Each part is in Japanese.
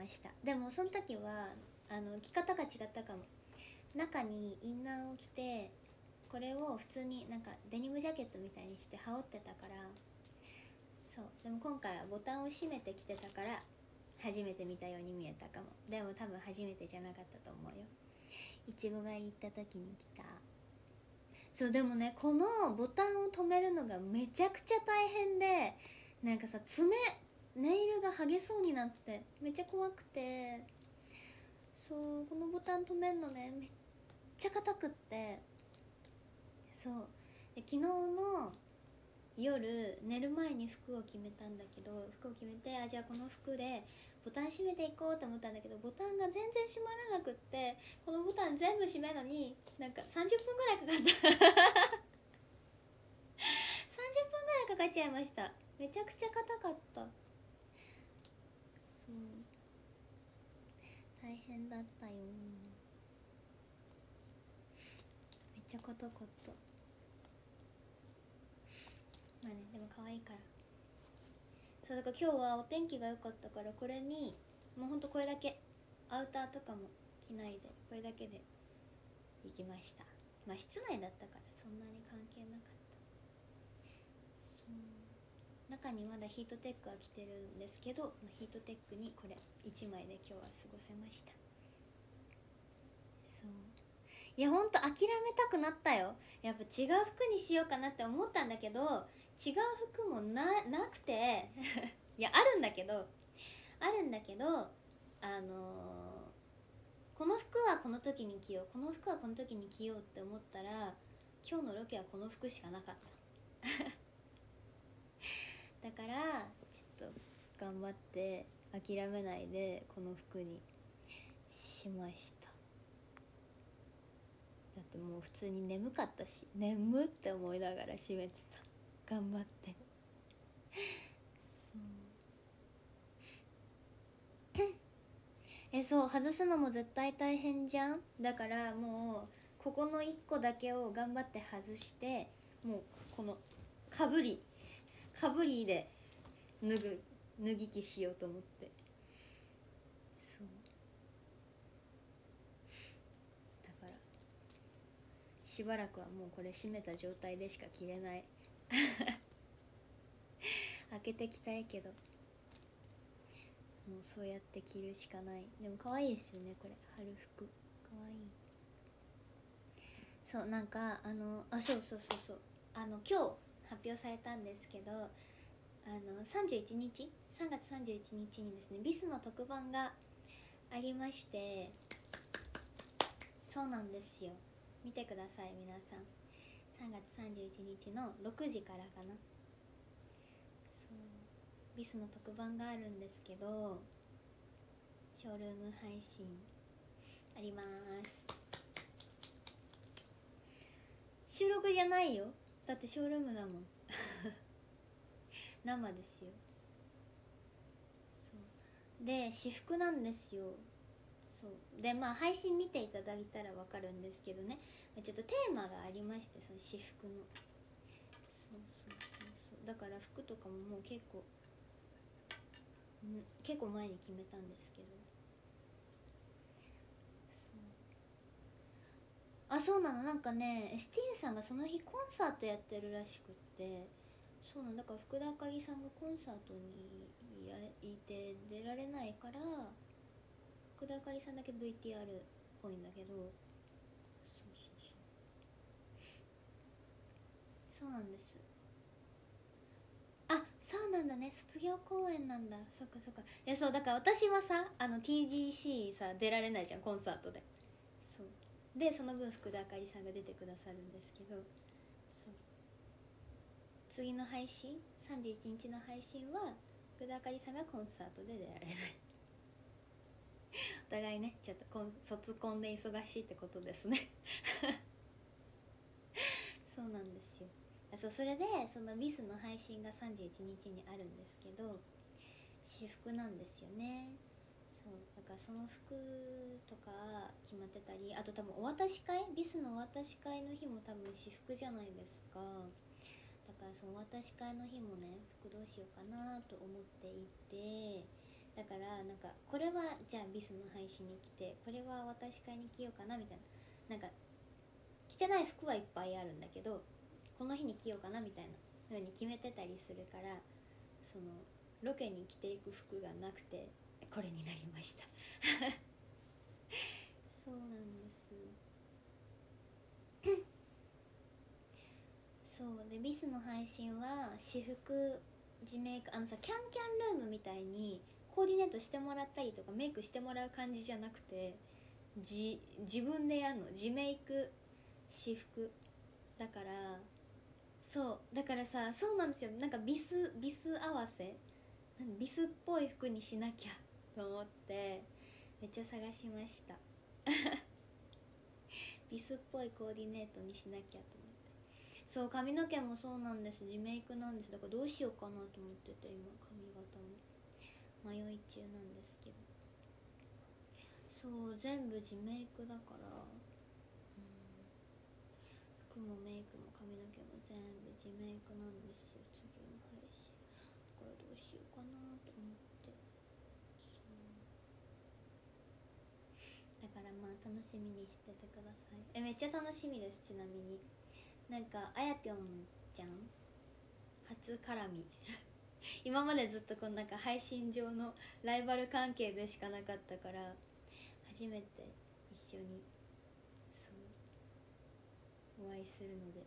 ました。でもその時はあの着方が違ったかも。中にインナーを着てこれを普通になんかデニムジャケットみたいにして羽織ってたからそう。でも今回はボタンを閉めて着てたから初めて見たように見えたかも。でも多分初めてじゃなかったと思うよ。いちご狩り行った時に来た。そうでもねこのボタンを止めるのがめちゃくちゃ大変でなんかさ爪ネイルが剥げそうになってめっちゃ怖くてそうこのボタン止めるのねめっちゃ硬くってそうで昨日の夜寝る前に服を決めたんだけど服を決めてあじゃあこの服でボタン閉めていこうと思ったんだけどボタンが全然閉まらなくってこのボタン全部閉めるのになんか30分ぐらいかかった。30分ぐらいかかっちゃいました。めちゃくちゃ硬かった。大変だったよ。めっちゃ硬かったまあねでも可愛いから。そうだから今日はお天気が良かったからこれにもうほんとこれだけアウターとかも着ないでこれだけで行きました。まあ室内だったからそんなに関係なかった。中にまだヒートテックは着てるんですけど、ま、ヒートテックにこれ1枚で今日は過ごせました。そう。いやほんと諦めたくなったよ。やっぱ違う服にしようかなって思ったんだけど違う服もななくて いやあるんだけどあるんだけどあのーこの服はこの時に着ようこの服はこの時に着ようって思ったら今日のロケはこの服しかなかった。だからちょっと頑張って諦めないでこの服にしました。だってもう普通に眠かったし眠って思いながら閉めてた。頑張って。そう。えそう外すのも絶対大変じゃん？だからもうここの1個だけを頑張って外してもうこのかぶりかぶりで脱ぐ脱ぎ着しようと思って。そう。だからしばらくはもうこれ閉めた状態でしか着れない。開けてきたいけど。もうそうやって着るしかない。でも可愛いですよねこれ。春服。可愛い。そうなんかあのあそうそうそうそう。あの今日発表されたんですけどあの31日3月31日にですねビスの特番がありましてそうなんですよ。見てください皆さん。3月31日の6時からかな。そう。ビスの特番があるんですけどショールーム配信あります。収録じゃないよ。だってショールームだもん。生ですよ。そう。で私服なんですよ。そう。でまあ配信見ていただいたら分かるんですけどね。ちょっとテーマがありましてその私服の。そうそうそうそう。だから服とかももう結構結構前に決めたんですけどそうあそうなの。なんかね STU さんがその日コンサートやってるらしくって。そうなんだから福田あかりさんがコンサートにいて出られないから福田あかりさんだけ VTR っぽいんだけど。そうそうそう。そうなんです。あそうなんだね。卒業公演なんだ。そっかそっか。いやそうだから私はさあの TGC さ出られないじゃんコンサートで。でその分福田あかりさんが出てくださるんですけど次の配信31日の配信は福田あかりさんがコンサートで出られない。お互いねちょっと卒コンで忙しいってことですね。そうなんですよ。そうそれでそのミスの配信が31日にあるんですけど私服なんですよね。そう。かその服とか決まってたりあと多分お渡し会ビスのお渡し会の日も多分私服じゃないですか。だからそのお渡し会の日もね服どうしようかなと思っていてだからなんかこれはじゃあビスの配信に来てこれは私買いに着ようかなみたいななんか着てない服はいっぱいあるんだけどこの日に着ようかなみたいな風に決めてたりするからそのロケに着ていく服がなくてこれになりました。そうなんです。そうでビスの配信は私服自メイクあのさキャンキャンルームみたいにコーディネートしてもらったりとかメイクしてもらう感じじゃなくてじ自分でやるの自メイク私服。だからそうだからさそうなんですよ。なんかビスビス合わせ？ビスっぽい服にしなきゃ。と思ってめっちゃ探しました。ビスっぽいコーディネートにしなきゃと思って。そう髪の毛もそうなんです。自メイクなんです。だからどうしようかなと思ってて今髪型も。迷い中なんですけど。そう全部自メイクだから、服もメイクも髪の毛も全部自メイクなんですよ次の配信だからどうしようかなと思ってそうだからまあ楽しみにしててください。えめっちゃ楽しみですちなみに。なんかあやぴょんちゃん？初絡み。今までずっとこのなんか配信上のライバル関係でしかなかったから初めて一緒にそうお会いするので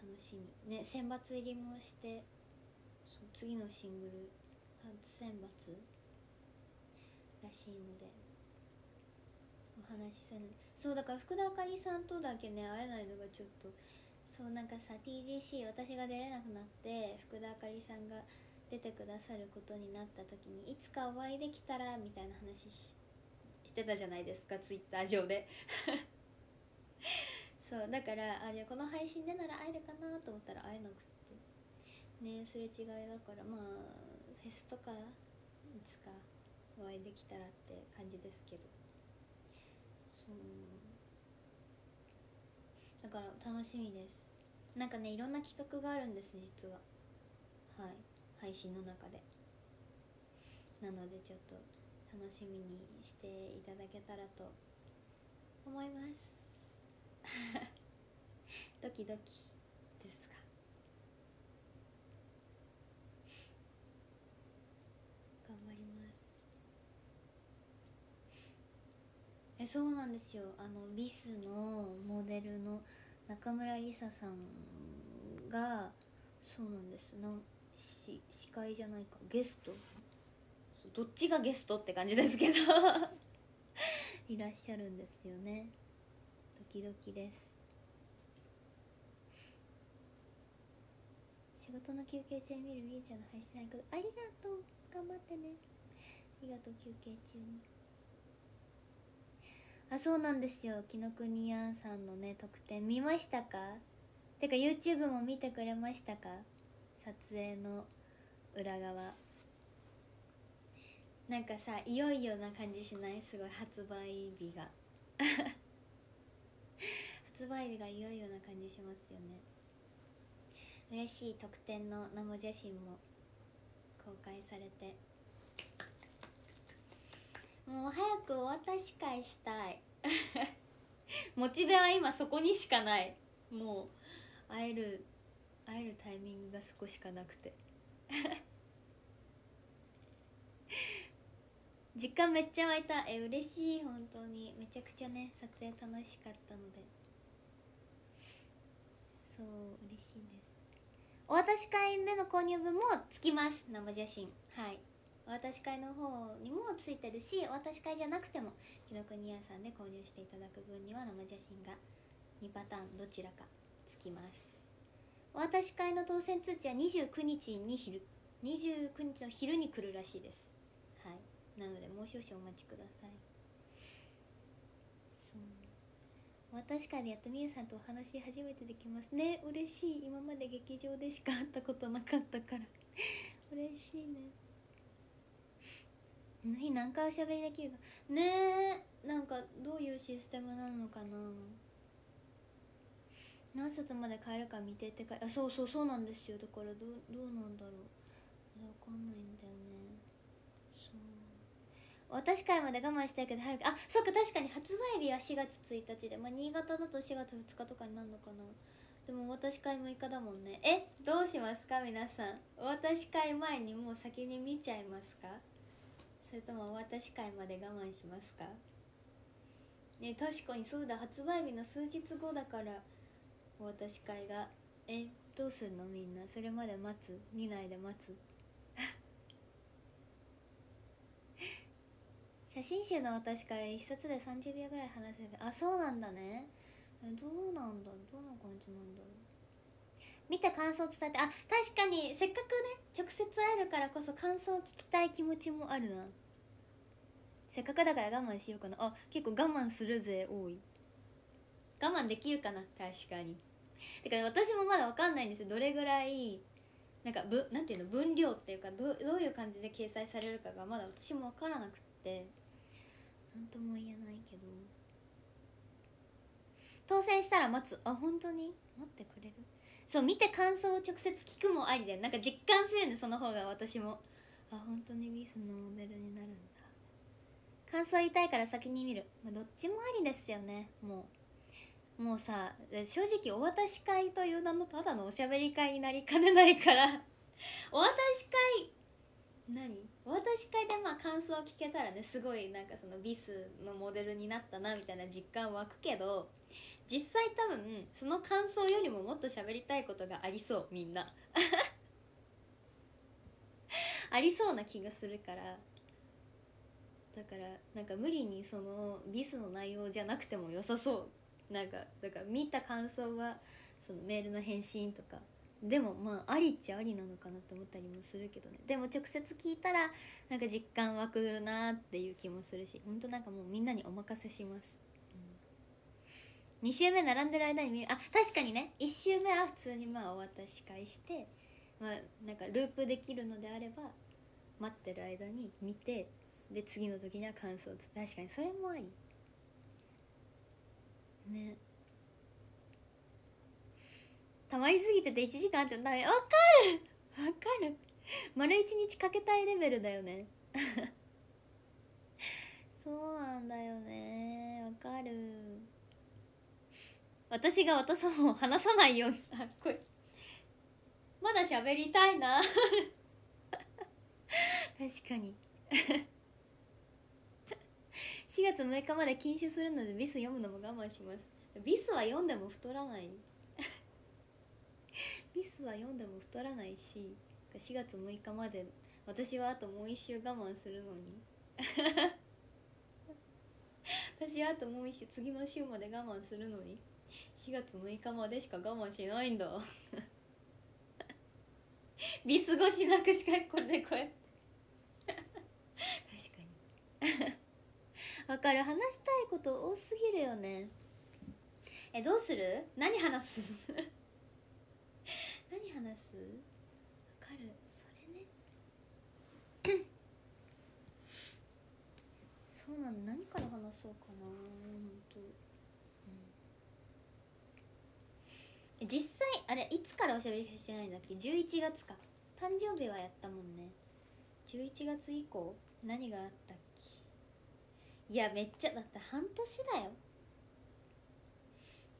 楽しみ。ね選抜入りもしてそう次のシングル初選抜らしいので。お話しする。そうだから福田あかりさんとだけね会えないのがちょっとそうなんかさ TGC 私が出れなくなって福田あかりさんが出てくださることになった時にいつかお会いできたらみたいな話してたじゃないですかツイッター上で。そうだからあじゃこの配信でなら会えるかなと思ったら会えなくて。ねすれ違いだからまあフェスとかいつかお会いできたらって感じですけど。だから楽しみです。なんかねいろんな企画があるんです実は。はい。配信の中で。なのでちょっと楽しみにしていただけたらと思います。ドキドキですが頑張りますえそうなんですよ。あのビスのモデルの中村梨沙さんがそうなんです。なんし司会じゃないか。ゲスト。どっちがゲストって感じですけど。いらっしゃるんですよね。ドキドキです。仕事の休憩中に見るみゆちゃんの配信ありがとう。頑張ってね。ありがとう休憩中に。あそうなんですよ。紀ノ国屋さんのね特典見ましたか？てか YouTube も見てくれましたか？撮影の裏側。なんかさいよいよな感じしない？すごい発売日が。発売日がいよいよな感じしますよね。嬉しい特典の生写真も公開されて。もう早くお渡し会したい。モチベは今そこにしかない。もう会える会えるタイミングがそこしかなくて。実感めっちゃ湧いた。え嬉しい。本当に。めちゃくちゃね撮影楽しかったので。そう嬉しいです。お渡し会での購入分もつきます。生写真。はい。お渡し会の方にもついてるしお渡し会じゃなくても紀ノ国屋さんで購入していただく分には生写真が2パターンどちらかつきます。お渡し会の当選通知は29日に昼29日の昼に来るらしいです。はい。なのでもう少々お待ちください。そう。お渡し会でやっとみゆさんとお話し初めてできます。ね嬉しい。今まで劇場でしか会ったことなかったから。嬉しいね。日何回おしゃべりできるか。ねえなんかどういうシステムなのかな。何冊まで買えるか見てってかあそうそうそうなんですよ。だからどどうなんだろう。分かんないんだよね。そう。私会まで我慢したいけど早くあそっか確かに発売日は4月1日でまあ新潟だと4月2日とかになるのかな。でもお渡し会6日だもんね。えどうしますか皆さん。お渡し会前にもう先に見ちゃいますか？それともお渡し会まで我慢しますか？ね確かにそうだ。発売日の数日後だからお渡し会がえどうすんのみんな？それまで待つ？見ないで待つ？写真集の渡し会一冊で30秒ぐらい話せる。あそうなんだね。どうなんだ？どんな感じなんだろう？見た感想伝えてあ確かにせっかくね直接会えるからこそ感想を聞きたい気持ちもあるな。せっかくだから我慢しようかな。あ結構我慢するぜ多い。我慢できるかな？確かに。てか私もまだ分かんないんですよ。どれぐらいなんかぶなんていうの？分量っていうかどどういう感じで掲載されるかがまだ私も分からなくって。何とも言えないけど。当選したら待つ。あ本当に？待ってくれる？そう見て感想を直接聞くもありでなんか実感するんでその方が私も。あ本当にビスのモデルになるんだ。感想言いたいから先に見る、まあ、どっちもありですよね。もう。もうさ正直お渡し会という名のただのおしゃべり会になりかねないから。お渡し会何？お渡し会でまあ感想を聞けたらねすごいなんかそのビスのモデルになったなみたいな実感湧くけど実際多分その感想よりももっと喋りたいことがありそうみんな。ありそうな気がするから。だからなんか無理にそのビスの内容じゃなくても良さそう。なんかだから見た感想はそのメールの返信とか。でもまあありっちゃありなのかなって思ったりもするけどね。でも直接聞いたらなんか実感湧くなっていう気もするしほんとなんかもうみんなにお任せします、2週目並んでる間に見る。あ確かにね。1週目は普通にまあお渡し会してまあなんかループできるのであれば待ってる間に見てで次の時には感想確かにそれもあり。ね。たまりすぎてて1時間あってもダメ。わかる。わかる。丸1日かけたいレベルだよね。そうなんだよね。わかる。私が渡さも話さないようにあこれまだ喋りたいな。確かに。4月6日まで禁酒するのでビス読むのも我慢します。ビスは読んでも太らない。ビスは読んでも太らないし4月6日まで私はあともう一週我慢するのに。私はあともう一週次の週まで我慢するのに。4月6日までしか我慢しないんだ。ビス越しなくしかこれでこうやって。確かに。わかる。話したいこと多すぎるよね。えどうする？何話す？何話す？わかる。それね。そうなの何から話そうかな。本当、うん、実際あれいつからおしゃべりしてないんだっけ？11月か。誕生日はやったもんね。11月以降？何があったっけ？いやめっちゃだって半年だよ。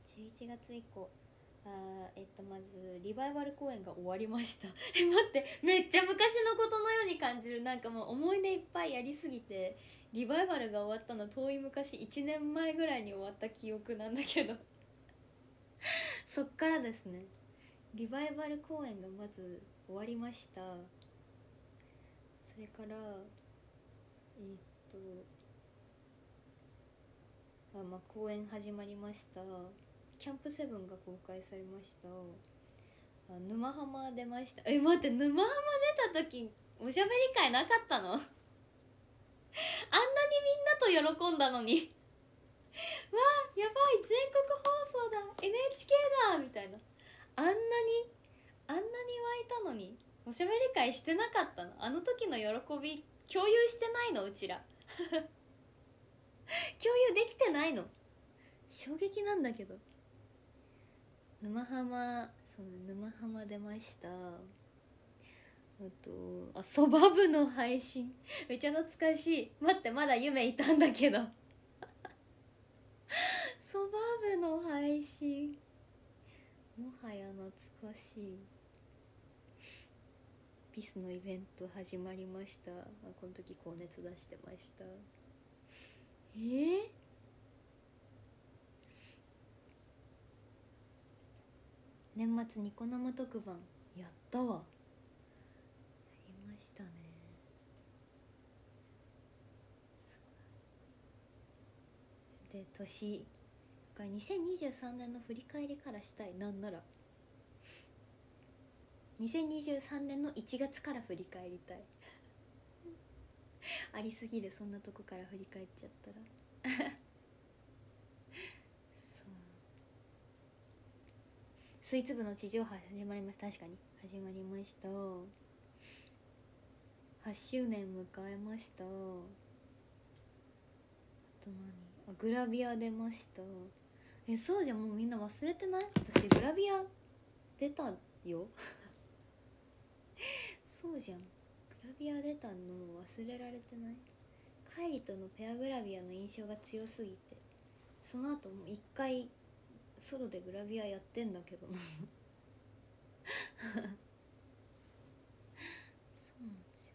11月以降。あえっとまずリバイバル公演が終わりました。え待ってめっちゃ昔のことのように感じる。なんかもう思い出いっぱいやりすぎてリバイバルが終わったの遠い昔1年前ぐらいに終わった記憶なんだけど。そっからですね。リバイバル公演がまず終わりました。それからえー、っとあまあ公演始まりました。キャンプセブンが公開されました。あ沼ハマ出ました。え待って沼ハマ出た時おしゃべり会なかったの？あんなにみんなと喜んだのに。やばい全国放送だ NHK だみたいな。あんなにあんなに湧いたのにおしゃべり会してなかったの。あの時の喜び共有してないのうちら。共有できてないの。衝撃なんだけど。沼ハマそう沼ハマ出ました。あとあそば部の配信。めっちゃ懐かしい。待ってまだ夢いたんだけど。そば部の配信。もはや懐かしい。ピスのイベント始まりました。この時高熱出してました。えー、年末ニコ生特番やったわ。やりましたね。で年が2023年の振り返りからしたいなんなら2023年の1月から振り返りたいありすぎるそんなとこから振り返っちゃったらそうスイーツ部の地上波始まりました確かに始まりました8周年迎えましたあと何グラビア出ました。えそうじゃんもうみんな忘れてない？私グラビア出たよ。そうじゃん。グラビア出たの忘れられてない？カイリとのペアグラビアの印象が強すぎて。その後もう一回ソロでグラビアやってんだけどな。そうなんですよ。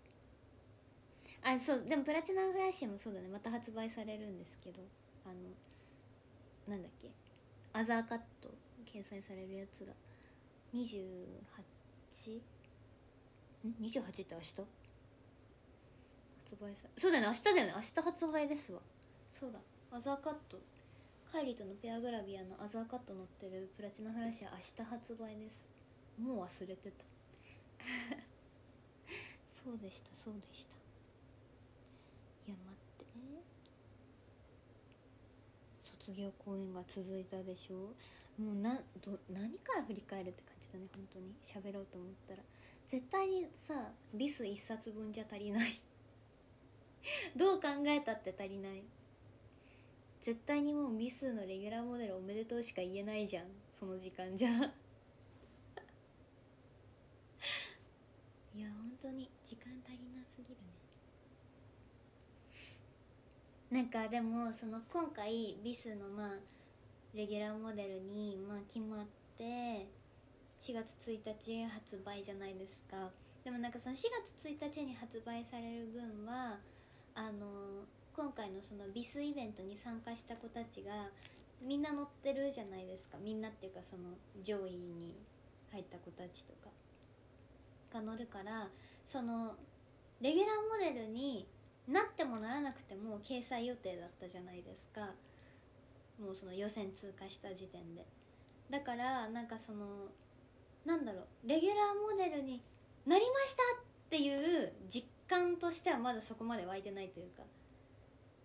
あそうでもプラチナフラッシュもそうだね。また発売されるんですけど。あのなんだっけアザーカット掲載されるやつが28ん？28って明日？発売さそうだよね明日だよね明日発売ですわ。そうだ。アザーカット。カイリとのペアグラビアのアザーカット載ってるプラチナフラッシュは明日発売です。もう忘れてた。そうでしたそうでしたいや待って卒業公演が続いたでしょ？もうなど何から振り返るって感じだね本当に。喋ろうと思ったら。絶対にさビス1冊分じゃ足りない。どう考えたって足りない。絶対にもうビスのレギュラーモデルおめでとうしか言えないじゃんその時間じゃ。いや本当に時間足りなすぎるね。なんかでもその今回ビスのまあレギュラーモデルにまあ決まって4月1日発売じゃないですか。でもなんかその4月1日に発売される分はあの今回のそのビスイベントに参加した子たちがみんな乗ってるじゃないですか。みんなっていうかその上位に入った子たちとかが乗るからそのレギュラーモデルになってもならなくても掲載予定だったじゃないですか。もうその予選通過した時点で。だからなんかそのなんだろうレギュラーモデルになりましたっていう実感としてはまだそこまで湧いてないというか。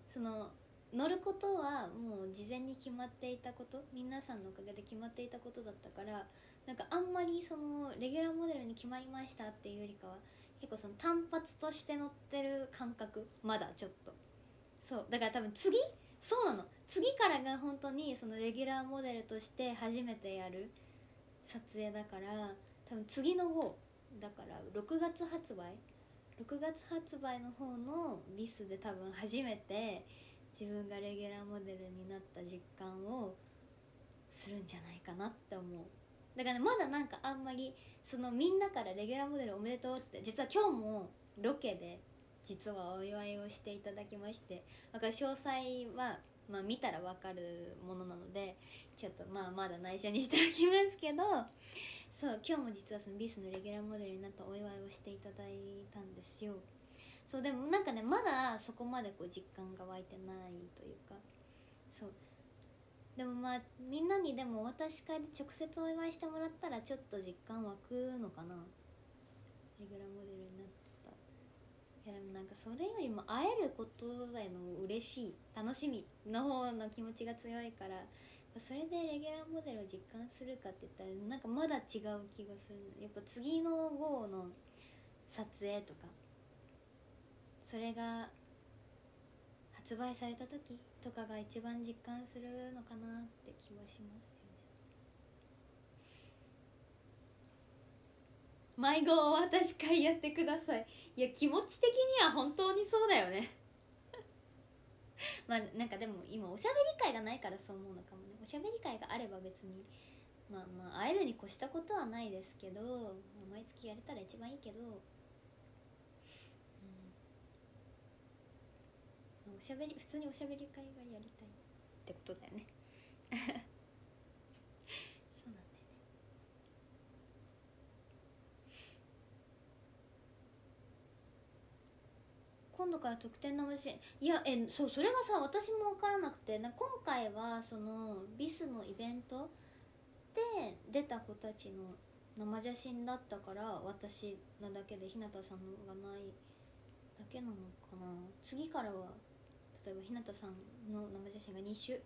その乗ることはもう事前に決まっていたこと皆さんのおかげで決まっていたことだったからなんかあんまりそのレギュラーモデルに決まりましたっていうよりかは結構その単発として乗ってる感覚まだちょっと。そうだから多分次そうなの。次からが本当にそのレギュラーモデルとして初めてやる撮影だから多分次の号だから6月発売。6月発売の方のビスで多分初めて自分がレギュラーモデルになった実感をするんじゃないかなって思う。だからねまだなんかあんまりそのみんなからレギュラーモデルおめでとうって実は今日もロケで実はお祝いをしていただきましてだから詳細はまあ見たら分かるものなのでちょっとまあまだ内緒にしておきますけどそう今日も実はそのビスのレギュラーモデルになったお祝いをしていただいたんですよ。そうでもなんかねまだそこまでこう実感が湧いてないというかそうでもまあみんなにでもお渡し会で直接お祝いしてもらったらちょっと実感湧くのかな。レギュラーモデルになった。いやでもなんかそれよりも会えることへの嬉しい楽しみの方の気持ちが強いからそれでレギュラーモデルを実感するかって言ったらなんかまだ違う気がするやっぱ次の号の撮影とかそれが発売された時とかが一番実感するのかなって気はしますよね。迷子を私会やってください。いや気持ち的には本当にそうだよね。まあなんかでも今おしゃべり会がないからそう思うのかもね。おしゃべり会があれば別に。まあまあ会えるに越したことはないですけど、まあ毎月やれたら一番いいけど、うんおしゃべり普通におしゃべり会がやりたいってことだよね。そうなんだよね。今度から特典の文字いやえそうそれがさ私も分からなくてな今回はそのビスのイベントで出た子たちの生写真だったから私なだけで日向さんがないだけなのかな。次からは例えば日向さんの生写真が2種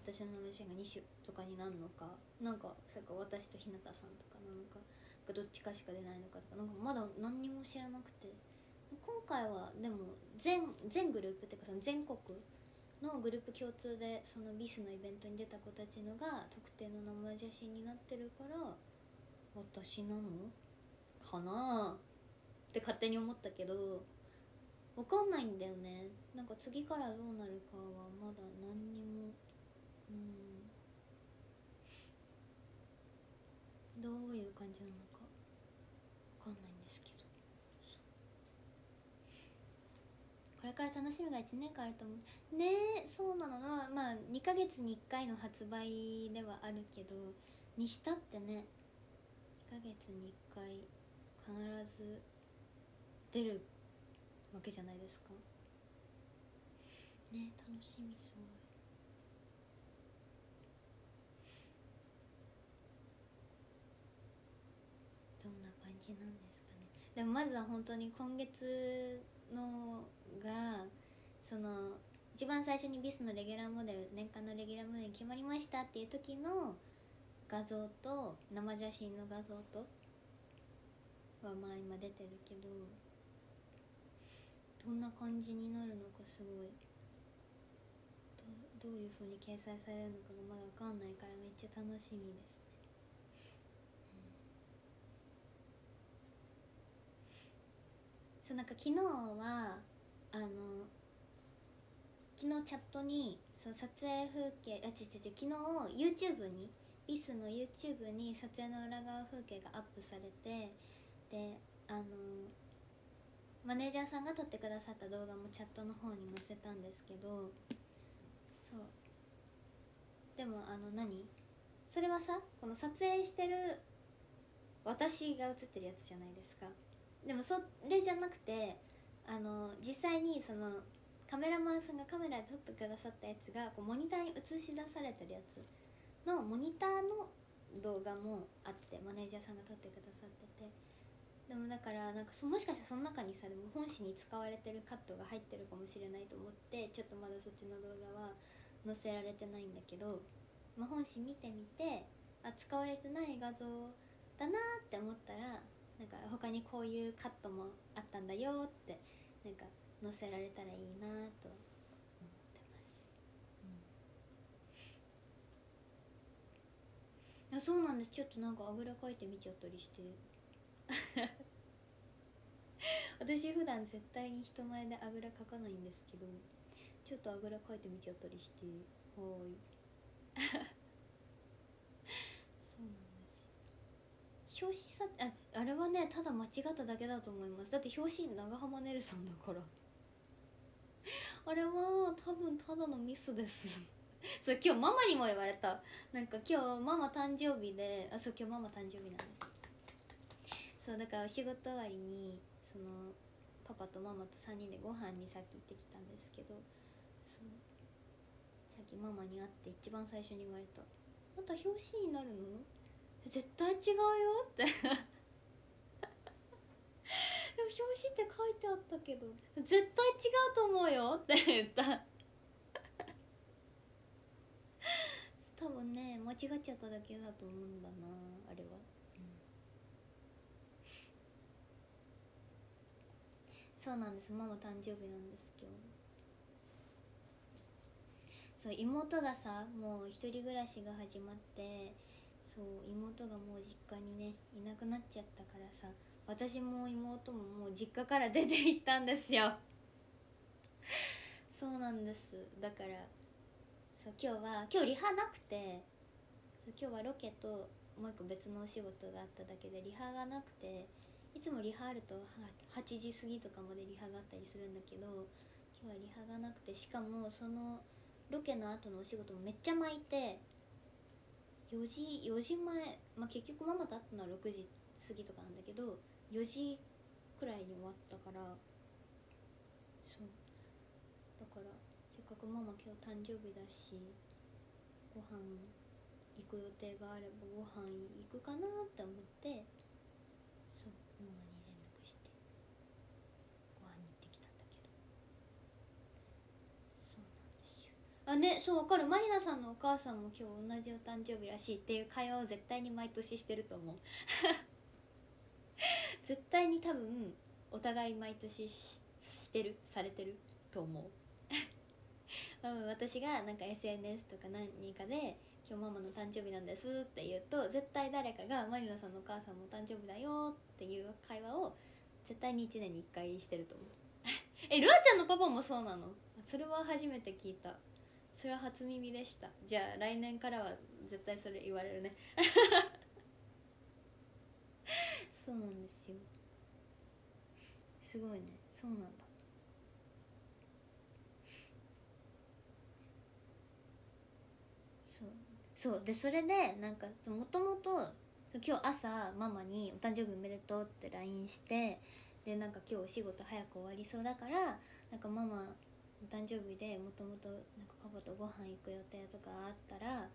私の生写真が2種とかになるのかなんかそれか私と日向さんとかなのかどっちかしか出ないのかとかなんかまだ何にも知らなくて今回はでも全全グループっていうかその全国のグループ共通でそのビスのイベントに出た子たちのが特定の生写真になってるから私なのかなって勝手に思ったけどわかんないんだよね。なんか次からどうなるかはまだ何にも。うん。どういう感じなのか。わかんないんですけど。これから楽しみが1年間あると思う。ねえそうなの。なまあ2ヶ月に1回の発売ではあるけどにしたってね。2ヶ月に1回必ず出るわけじゃないですか。ね楽しみすごいどんな感じなんですかね。でもまずは本当に今月のがその一番最初にビスのレギュラーモデル年間のレギュラーモデルに決まりましたっていう時の画像と生写真の画像とはまあ今出てるけど。どんな感じになるのかすごい。どういう風に掲載されるのかがまだ分かんないからめっちゃ楽しみですね、そうなんか昨日はあの昨日チャットにその撮影風景あちちち昨日 YouTube にビスの YouTube に撮影の裏側風景がアップされてであのマネージャーさんが撮ってくださった動画もチャットの方に載せたんですけどそう。でもあの何？それはさこの撮影してる私が写ってるやつじゃないですか。でもそれじゃなくてあの実際にそのカメラマンさんがカメラで撮ってくださったやつがこうモニターに映し出されてるやつのモニターの動画もあってマネージャーさんが撮ってくださってて。でもだからなんかそもしかしたらその中にさでも本誌に使われてるカットが入ってるかもしれないと思ってちょっとまだそっちの動画は載せられてないんだけど、まあ、本誌見てみてあ使われてない画像だなって思ったらなんか他にこういうカットもあったんだよってなんか載せられたらいいなと思ってます、うん、あそうなんです。ちょっとなんかあぐらかいて見ちゃったりして 私普段絶対に人前であぐらかかないんですけどちょっとあぐらかいて見ちゃったりしてはーい。そうなんですよ。表紙さああれはねただ間違っただけだと思います。だって表紙長濱ねるさんだから。あれは多分ただのミスです。そう今日ママにも言われた。なんか今日ママ誕生日であそう今日ママ誕生日なんです。そうだからお仕事終わりにそのパパとママと3人でご飯にさっき行ってきたんですけどそうさっきママに会って一番最初に言われた「あんた表紙になるの？絶対違うよ」って。でも表紙って書いてあったけど絶対違うと思うよって 言った。多分ね間違っちゃっただけだと思うんだなあれは、そうなんです。ママ誕生日なんです今日そう妹がさもう一人暮らしが始まってそう妹がもう実家にねいなくなっちゃったからさ私も妹ももう実家から出て行ったんですよ。そうなんです。だからそう今日は今日リハなくて今日はロケともう一個別のお仕事があっただけでリハがなくていつもリハあると8時過ぎとかまでリハがあったりするんだけど今日はリハがなくてしかもそのロケの後のお仕事もめっちゃ巻いて4時4時前、まあ、結局ママと会ったのは6時過ぎとかなんだけど4時くらいに終わったからそう。だからせっかくママ今日誕生日だしご飯行く予定があればご飯行くかなって思ってそうママに連絡してご飯に行ってきたんだけどそうなんですよあねそうわかる。マリナさんのお母さんも今日同じお誕生日らしいっていう会話を絶対に毎年してると思う。絶対に多分お互い毎年ししてるされてると思う。うん私がなんか SNS とか何かで「今日ママの誕生日なんです」って言うと絶対誰かが「マリナさんのお母さんも誕生日だよ」っていう会話を絶対に1年に1回してると思う。えルアちゃんのパパもそうなの？それは初めて聞いた。それは初耳でした。じゃあ来年からは絶対それ言われるね。そうなんですよ。すごいね。そうなんだ。そう。そう。でそれでなんかもともと今日朝ママに「お誕生日おめでとう」って LINE してでなんか今日お仕事早く終わりそうだからなんかママお誕生日でもともとなんかパパとご飯行く予定とかあったら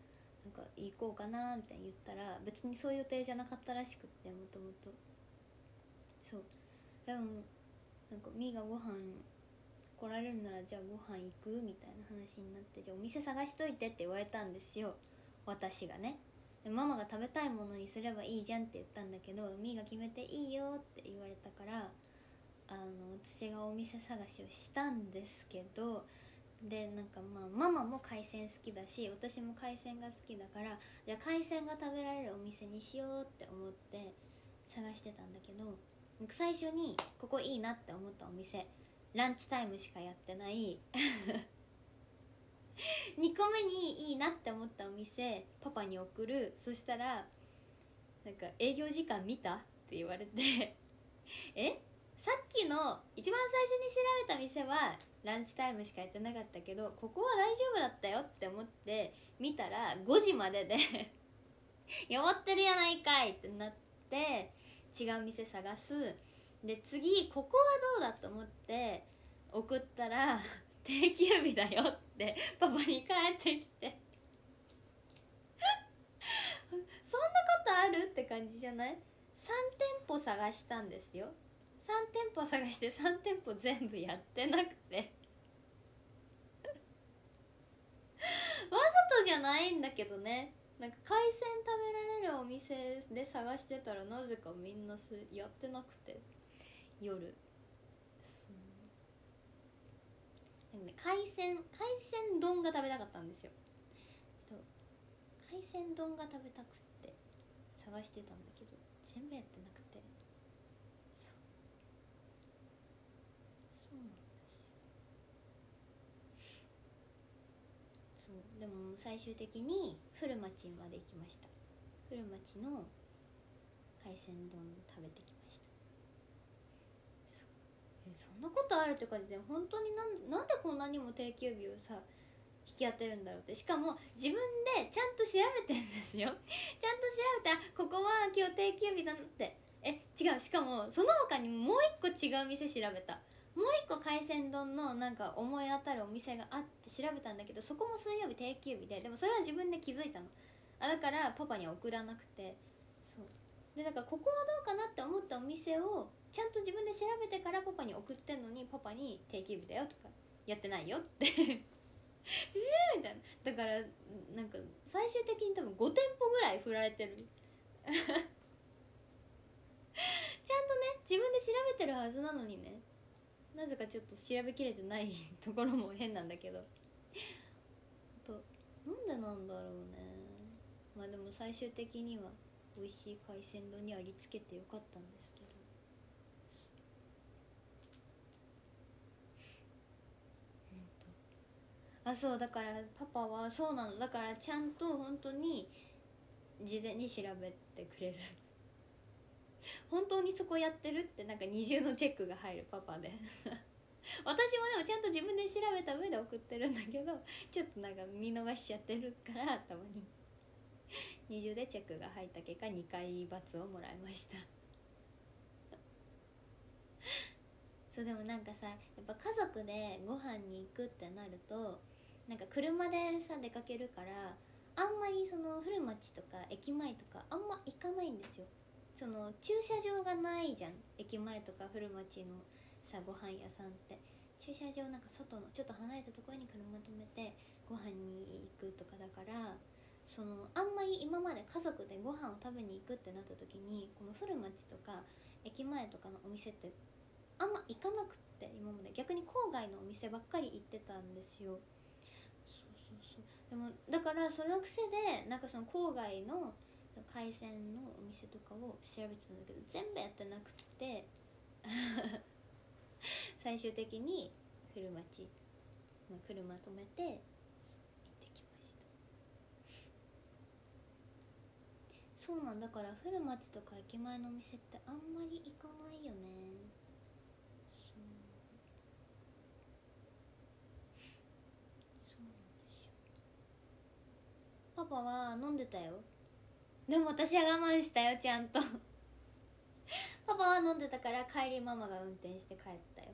なんか行こうかなみたいに言ったら別にそういう予定じゃなかったらしくってもともと。そう。でもなんかみーがご飯来られるならじゃあご飯行くみたいな話になってじゃあお店探しといてって言われたんですよ。私がね。でママが食べたいものにすればいいじゃんって言ったんだけどみーが決めていいよって言われたからあの私がお店探しをしたんですけどでなんかまあママも海鮮好きだし私も海鮮が好きだからじゃあ海鮮が食べられるお店にしようって思って探してたんだけど最初にここいいなって思ったお店ランチタイムしかやってない 2個目にいいなって思ったお店パパに送る。そしたらなんか営業時間見たって言われて え？さっきの一番最初に調べた店はランチタイムしかやってなかったけどここは大丈夫だったよって思って見たら5時までで 弱ってるやないかいってなって違う店探す。で次ここはどうだと思って送ったら 定休日だよってパパに帰ってきて。そんなことある？って感じじゃない ?3 店舗探したんですよ。店舗探して3店舗全部やってなくて。わざとじゃないんだけどね。なんか海鮮食べられるお店で探してたらなぜかみんなすやってなくて。夜。ね海鮮海鮮丼が食べたかったんですよ。海鮮丼が食べたくって探してたんだけど全部やってなくてそうそうなんですよそうでも最終的に古町まで行きました。古町の海鮮丼食べてきました。そえそんなことあるって感じで本当になんなんでこんなにも定休日をさ引き当てるんだろうって。しかも自分でちゃんと調べてんですよ。ちゃんと調べてあここは今日定休日だなって。え違う。しかもその他にもう一個違う店調べた。もう一個海鮮丼のなんか思い当たるお店があって調べたんだけどそこも水曜日定休日ででもそれは自分で気づいたの。あだからパパに送らなくて。そう。でだからここはどうかなって思ったお店をちゃんと自分で調べてからパパに送ってんのにパパに定休日だよとかやってないよって。ええみたいな。だからなんか最終的に多分5店舗ぐらい振られてる。ちゃんとね自分で調べてるはずなのにね。なぜかちょっと調べきれてないところも変なんだけど。となんでなんだろうね。まあでも最終的には美味しい海鮮丼にありつけてよかったんですけど。あそうだからパパはそうなの。だからちゃんと本当に事前に調べてくれる。本当にそこやってるってなんか二重のチェックが入るパパで。私もでもちゃんと自分で調べた上で送ってるんだけどちょっとなんか見逃しちゃってるからたまに。二重でチェックが入った結果2回罰をもらいました。そうでもなんかさやっぱ家族でご飯に行くってなるとなんか車でさ出かけるからあんまりその古町とか駅前とかあんま行かないんですよ。その駐車場がないじゃん駅前とか古町のさご飯屋さんって。駐車場なんか外のちょっと離れたところに車止めてご飯に行くとかだからそのあんまり今まで家族でご飯を食べに行くってなった時にこの古町とか駅前とかのお店ってあんま行かなくって今まで。逆に郊外のお店ばっかり行ってたんですよ。そうそうそう。でもだからその癖でなんかその郊外の海鮮のお店とかを調べてたんだけど全部やってなくて 最終的に古町、まあ、車止めて行ってきました。そうなんだから古町とか駅前のお店ってあんまり行かないよね。そう。そうなんですよ。パパは飲んでたよ。でも私は我慢したよちゃんと。パパは飲んでたから帰りママが運転して帰ったよ。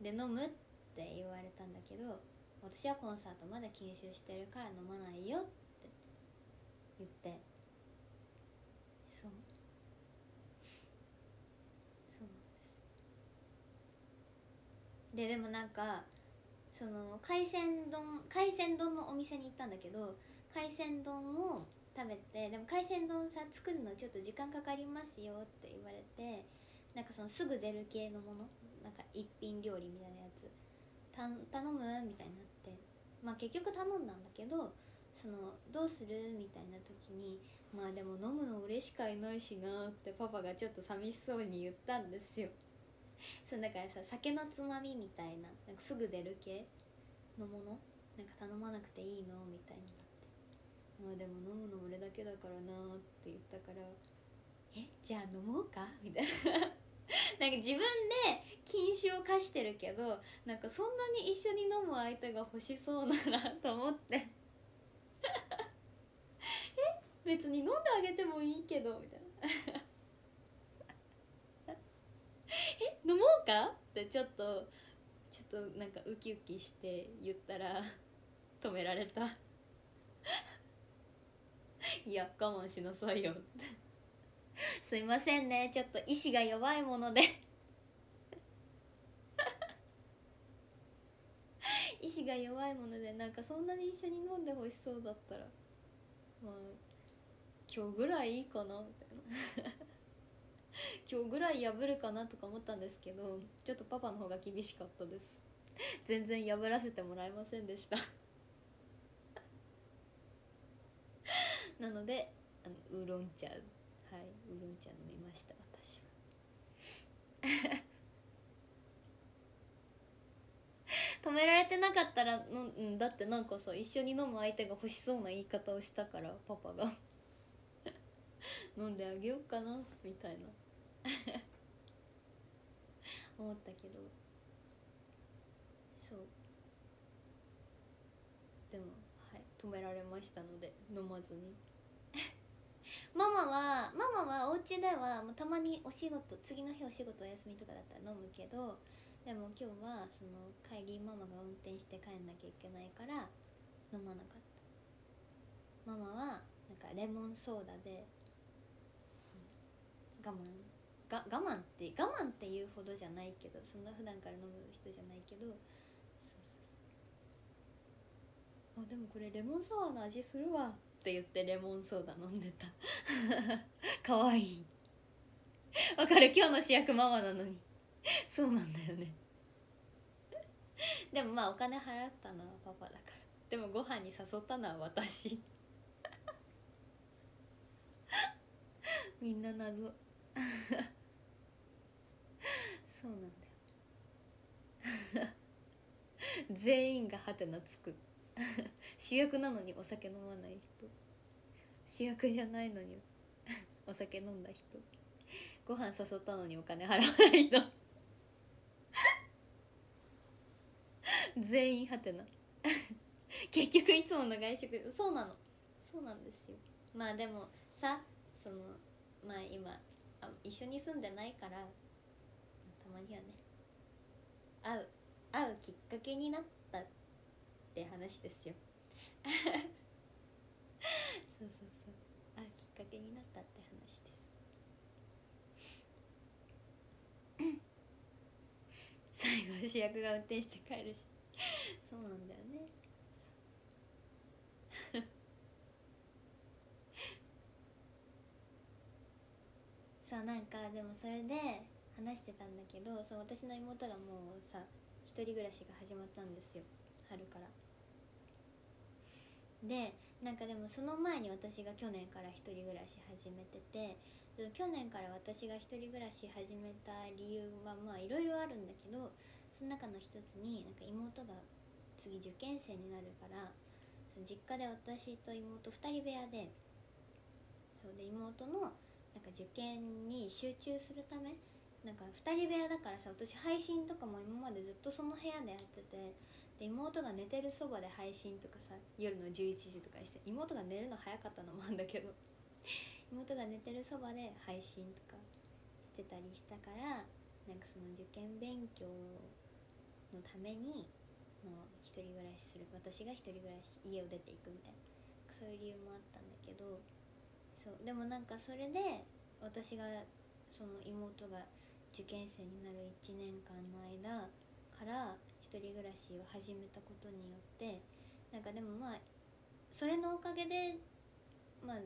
で飲むって言われたんだけど私はコンサートまで研修してるから飲まないよって言って。そう。そうなんです。ででもなんかその海鮮丼海鮮丼のお店に行ったんだけど海鮮丼を食べてでも海鮮丼さ作るのちょっと時間かかりますよって言われてなんかそのすぐ出る系のものなんか一品料理みたいなやつ頼む？みたいになってまあ結局頼んだんだけどそのどうする？みたいな時にまあでも飲むの俺しかいないしなってパパがちょっと寂しそうに言ったんですよ。そうだからさ酒のつまみみたいななんかすぐ出る系のものなんか頼まなくていいの？みたいにまあでも飲むの俺だけだからなって言ったからえじゃあ飲もうか？みたいな。なんか自分で禁酒を課してるけどなんかそんなに一緒に飲む相手が欲しそうならと思って。え？別に飲んであげてもいいけどみたいな。え？飲もうか？ってちょっとちょっとなんかウキウキして言ったら止められた。や我慢しなさいよ。ってすいませんね。ちょっと意志が弱いもので。意志が弱いものでなんかそんなに一緒に飲んでほしそうだったら。まあ今日ぐらいいいかなみたいな。今日ぐらい破るかなとか思ったんですけどちょっとパパの方が厳しかったです。全然破らせてもらえませんでしたなのであのウーロン茶はいウーロン茶飲みました私は。止められてなかったらの、うん、だってなんかさ一緒に飲む相手が欲しそうな言い方をしたからパパが。飲んであげようかなみたいな。思ったけど。そう。でもはい止められましたので飲まずに。ママはママはお家ではもうたまにお仕事次の日お仕事お休みとかだったら飲むけどでも今日はその帰りママが運転して帰んなきゃいけないから飲まなかった。ママはなんかレモンソーダで我慢。が我慢って我慢っていうほどじゃないけどそんな普段から飲む人じゃないけどそうそうそう。あでもこれレモンサワーの味するわ。言ってレモンソーダ飲んでた。かわいい。わかる？今日の主役ママなのに。そうなんだよね。でもまあお金払ったのはパパだから。でもご飯に誘ったのは私。みんな謎。そうなんだよ。全員がハテナつく 主役なのにお酒飲まない人。主役じゃないのに お酒飲んだ人。ご飯誘ったのにお金払わない人 全員ハテナ。結局いつもの外食。そうなの。そうなんですよ。まあでもさそのまあ今あ一緒に住んでないからたまにはね会う会うきっかけになったって話ですよ。そうそうそう。会うきっかけになったって話です。最後主役が運転して帰るし。そうなんだよね。そうなんかでもそれで話してたんだけどそう私の妹がもうさ一人暮らしが始まったんですよ。春から。でなんかでもその前に私が去年から一人暮らし始めてて去年から私が一人暮らし始めた理由はまあいろいろあるんだけどその中の一つになんか妹が次受験生になるから実家で私と妹2人部屋でそうで妹のなんか受験に集中するためなんか2人部屋だからさ私配信とかも今までずっとその部屋でやっててで妹が寝てるそばで配信とかさ夜の11時とかにして妹が寝るの早かったのもあんだけど。妹が寝てるそばで配信とかしてたりしたからなんかその受験勉強のためにもう一人暮らしする。私が一人暮らし家を出ていくみたいな。そういう理由もあったんだけど。そうでもなんかそれで私がその妹が受験生になる1年間の間から人暮らしを始めたことによってなんかでもまあそれのおかげでまあ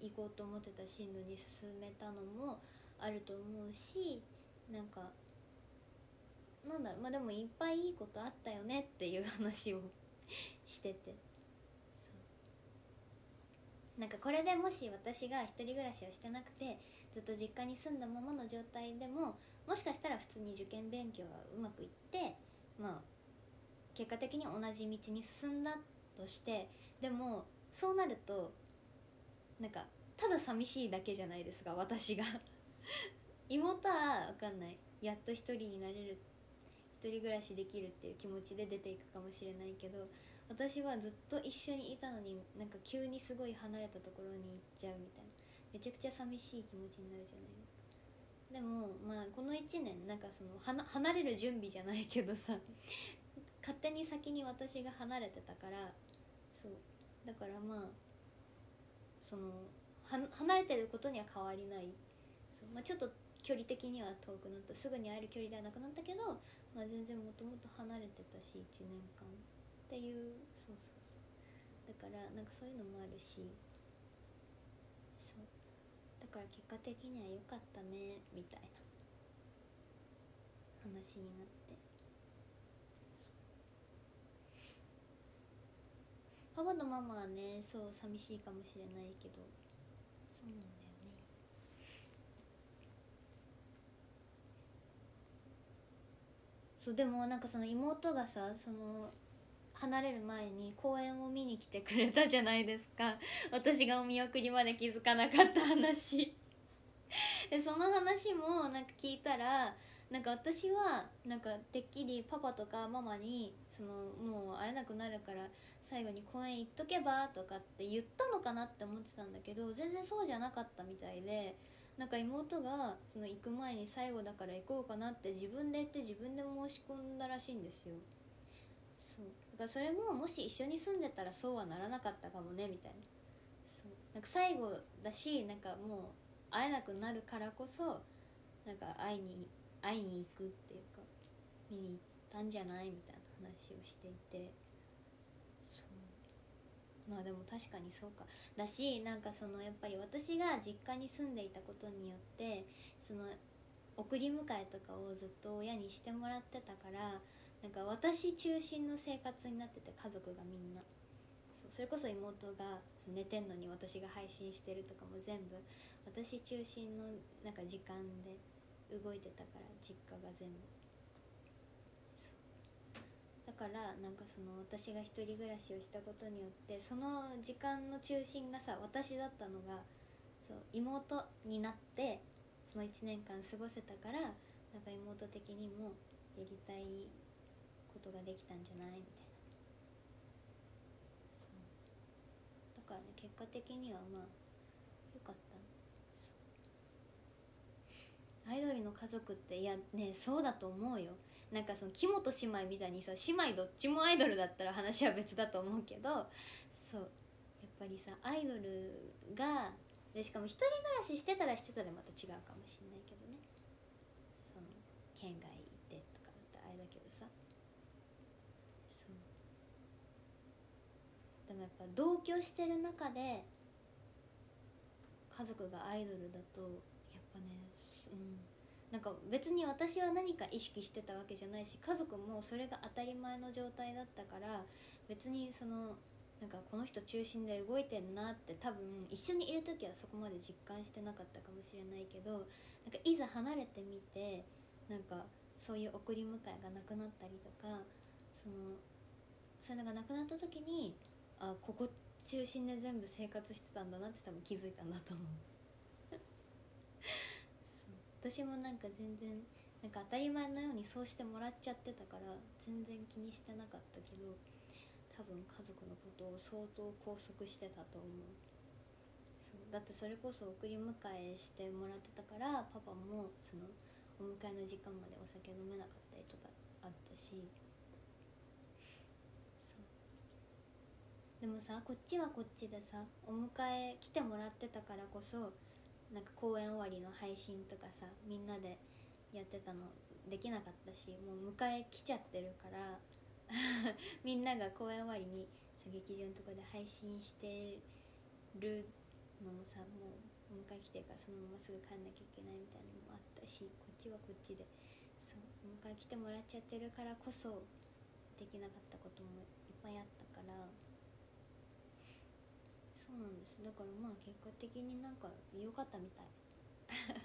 行こうと思ってた進路に進めたのもあると思うしなんかなんだろうまあでもいっぱいいいことあったよねっていう話をしてて。なんかこれでもし私が一人暮らしをしてなくてずっと実家に住んだままの状態でももしかしたら普通に受験勉強がうまくいってまあ結果的に同じ道に進んだとしてでもそうなるとなんかただ寂しいだけじゃないですか私が。妹は分かんない。やっと一人になれる一人暮らしできるっていう気持ちで出ていくかもしれないけど私はずっと一緒にいたのになんか急にすごい離れたところに行っちゃうみたいな。めちゃくちゃ寂しい気持ちになるじゃないでもまあこの1年なんかその離れる準備じゃないけどさ勝手に先に私が離れてたからそう。だからまあその離れてることには変わりない。そう、まあ、ちょっと距離的には遠くなった。すぐに会える距離ではなくなったけど、まあ、全然もともと離れてたし1年間。っていうそうそうそう。だからなんかそういうのもあるし。から結果的には良かったねみたいな話になって。パパとママはねそう寂しいかもしれないけどそうなんだよね。そうでもなんかその妹がさその離れる前に公演を見に来てくれたじゃないですか。私がお見送りまで気づかなかった話。でその話もなんか聞いたらなんか私はなんかてっきりパパとかママにそのもう会えなくなるから最後に公園行っとけばとかって言ったのかなって思ってたんだけど全然そうじゃなかったみたいでなんか妹がその行く前に最後だから行こうかなって自分で言って自分で申し込んだらしいんですよ。そう。だからそれももし一緒に住んでたらそうはならなかったかもねみたいな。そう。なんか最後だしなんかもう会えなくなるからこそなんか会いに会いに行くっていうか見に行ったんじゃないみたいな話をしていて。そう。まあでも確かにそうか。だしなんかそのやっぱり私が実家に住んでいたことによってその送り迎えとかをずっと親にしてもらってたからなんか私中心の生活になってて家族がみんな。そうそれこそ妹が寝てんのに私が配信してるとかも全部。私中心のなんか時間で動いてたから実家が全部。そう。からなんかその私が一人暮らしをしたことによってその時間の中心がさ私だったのがそう妹になってその1年間過ごせたからなんか妹的にもやりたいことができたんじゃないみたいな。そう。だからね結果的にはまあよかった。アイドルの家族っていやねそうだと思うよ。なんかその木本姉妹みたいにさ姉妹どっちもアイドルだったら話は別だと思うけどそう。やっぱりさアイドルがでしかも一人暮らししてたらしてたでまた違うかもしれないけどね。その県外でとかだったらあれだけどさそうでもやっぱ同居してる中で家族がアイドルだとやっぱねうん。なんか別に私は何か意識してたわけじゃないし家族もそれが当たり前の状態だったから別にそのなんかこの人中心で動いてんなって多分一緒にいる時はそこまで実感してなかったかもしれないけどなんかいざ離れてみてなんかそういう送り迎えがなくなったりとかそのそういうのがなくなった時にあここ中心で全部生活してたんだなって多分気づいたんだと思う。私もなんか全然なんか当たり前のようにそうしてもらっちゃってたから全然気にしてなかったけど多分家族のことを相当拘束してたと思う。そう。だってそれこそ送り迎えしてもらってたからパパもそのお迎えの時間までお酒飲めなかったりとかあったしそうでもさこっちはこっちでさお迎え来てもらってたからこそなんか公演終わりの配信とかさみんなでやってたのできなかったしもう迎え来ちゃってるから みんなが公演終わりにさ劇場のとこで配信してるのをさもう迎え来てるからそのまますぐ帰んなきゃいけないみたいなのもあったしこっちはこっちでそう迎え来てもらっちゃってるからこそできなかったこともいっぱいあったからそうなんです。だからまあ結果的になんか良かったみたい。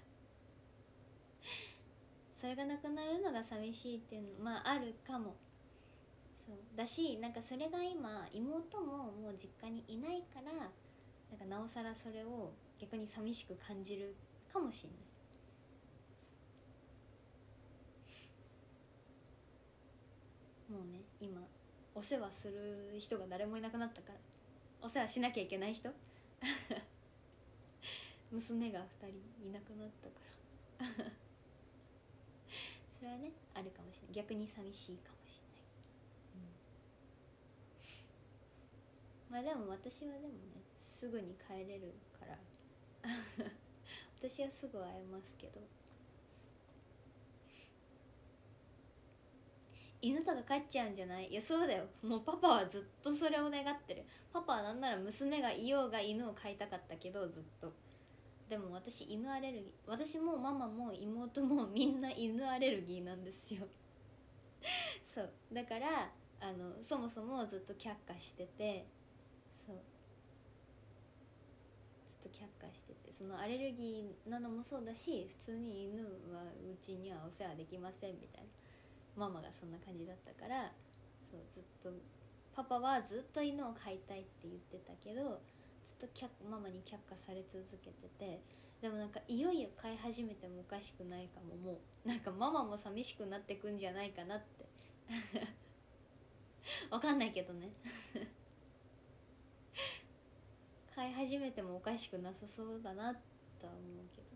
それがなくなるのが寂しいっていうのまああるかも。そう。だしなんかそれが今妹ももう実家にいないからなんかなおさらそれを逆に寂しく感じるかもしれない。もうね今お世話する人が誰もいなくなったから。お世話しなきゃいけない人？娘が2人いなくなったから。それはねあるかもしれない。逆に寂しいかもしれない、うん、まあでも私はでもねすぐに帰れるから。私はすぐ会えますけど。犬とか飼っちゃうんじゃない？いやそうだよ。もうパパはずっとそれを願ってる。パパはなんなら娘がいようが犬を飼いたかったけどずっと。でも私犬アレルギー私もママも妹もみんな犬アレルギーなんですよ。そう。だからあのそもそもずっと却下しててそう。ずっと却下しててそのアレルギーなのもそうだし普通に犬はうちにはお世話できませんみたいな。ママがそんな感じだったからそうずっとパパはずっと犬を飼いたいって言ってたけどずっと却ママに却下され続けててでもなんかいよいよ飼い始めてもおかしくないかももうなんかママも寂しくなってくんじゃないかなって。わかんないけどね。飼い始めてもおかしくなさそうだなとは思うけど。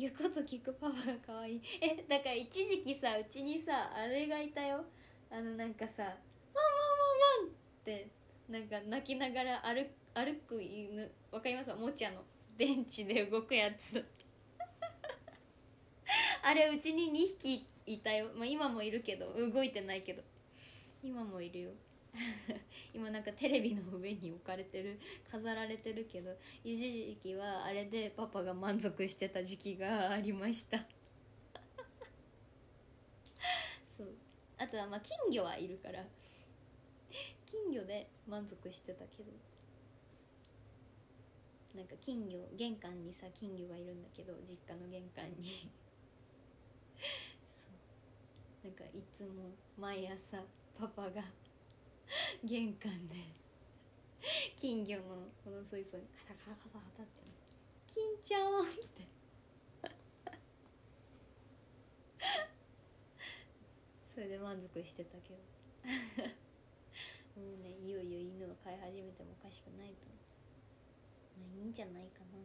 言うこと聞くパパが可愛い。えだから一時期さうちにさあれがいたよ。あのなんかさ「ワンワンワンワン!」ってなんか泣きながら歩歩く犬わかります？おもちゃの。電池で動くやつ。あれうちに2匹いたよ、まあ、今もいるけど動いてないけど。今もいるよ。今なんかテレビの上に置かれてる飾られてるけど一時期はあれでパパが満足してた時期がありました。そう。あとはまあ金魚はいるから金魚で満足してたけどなんか金魚玄関にさ金魚がいるんだけど実家の玄関に。そう。なんかいつも毎朝パパが 玄関で。金魚のこの水槽にカタカタカタカタって「金ちゃん!」って。それで満足してたけど。もうねいよいよ犬を飼い始めてもおかしくないと。まあいいんじゃないかない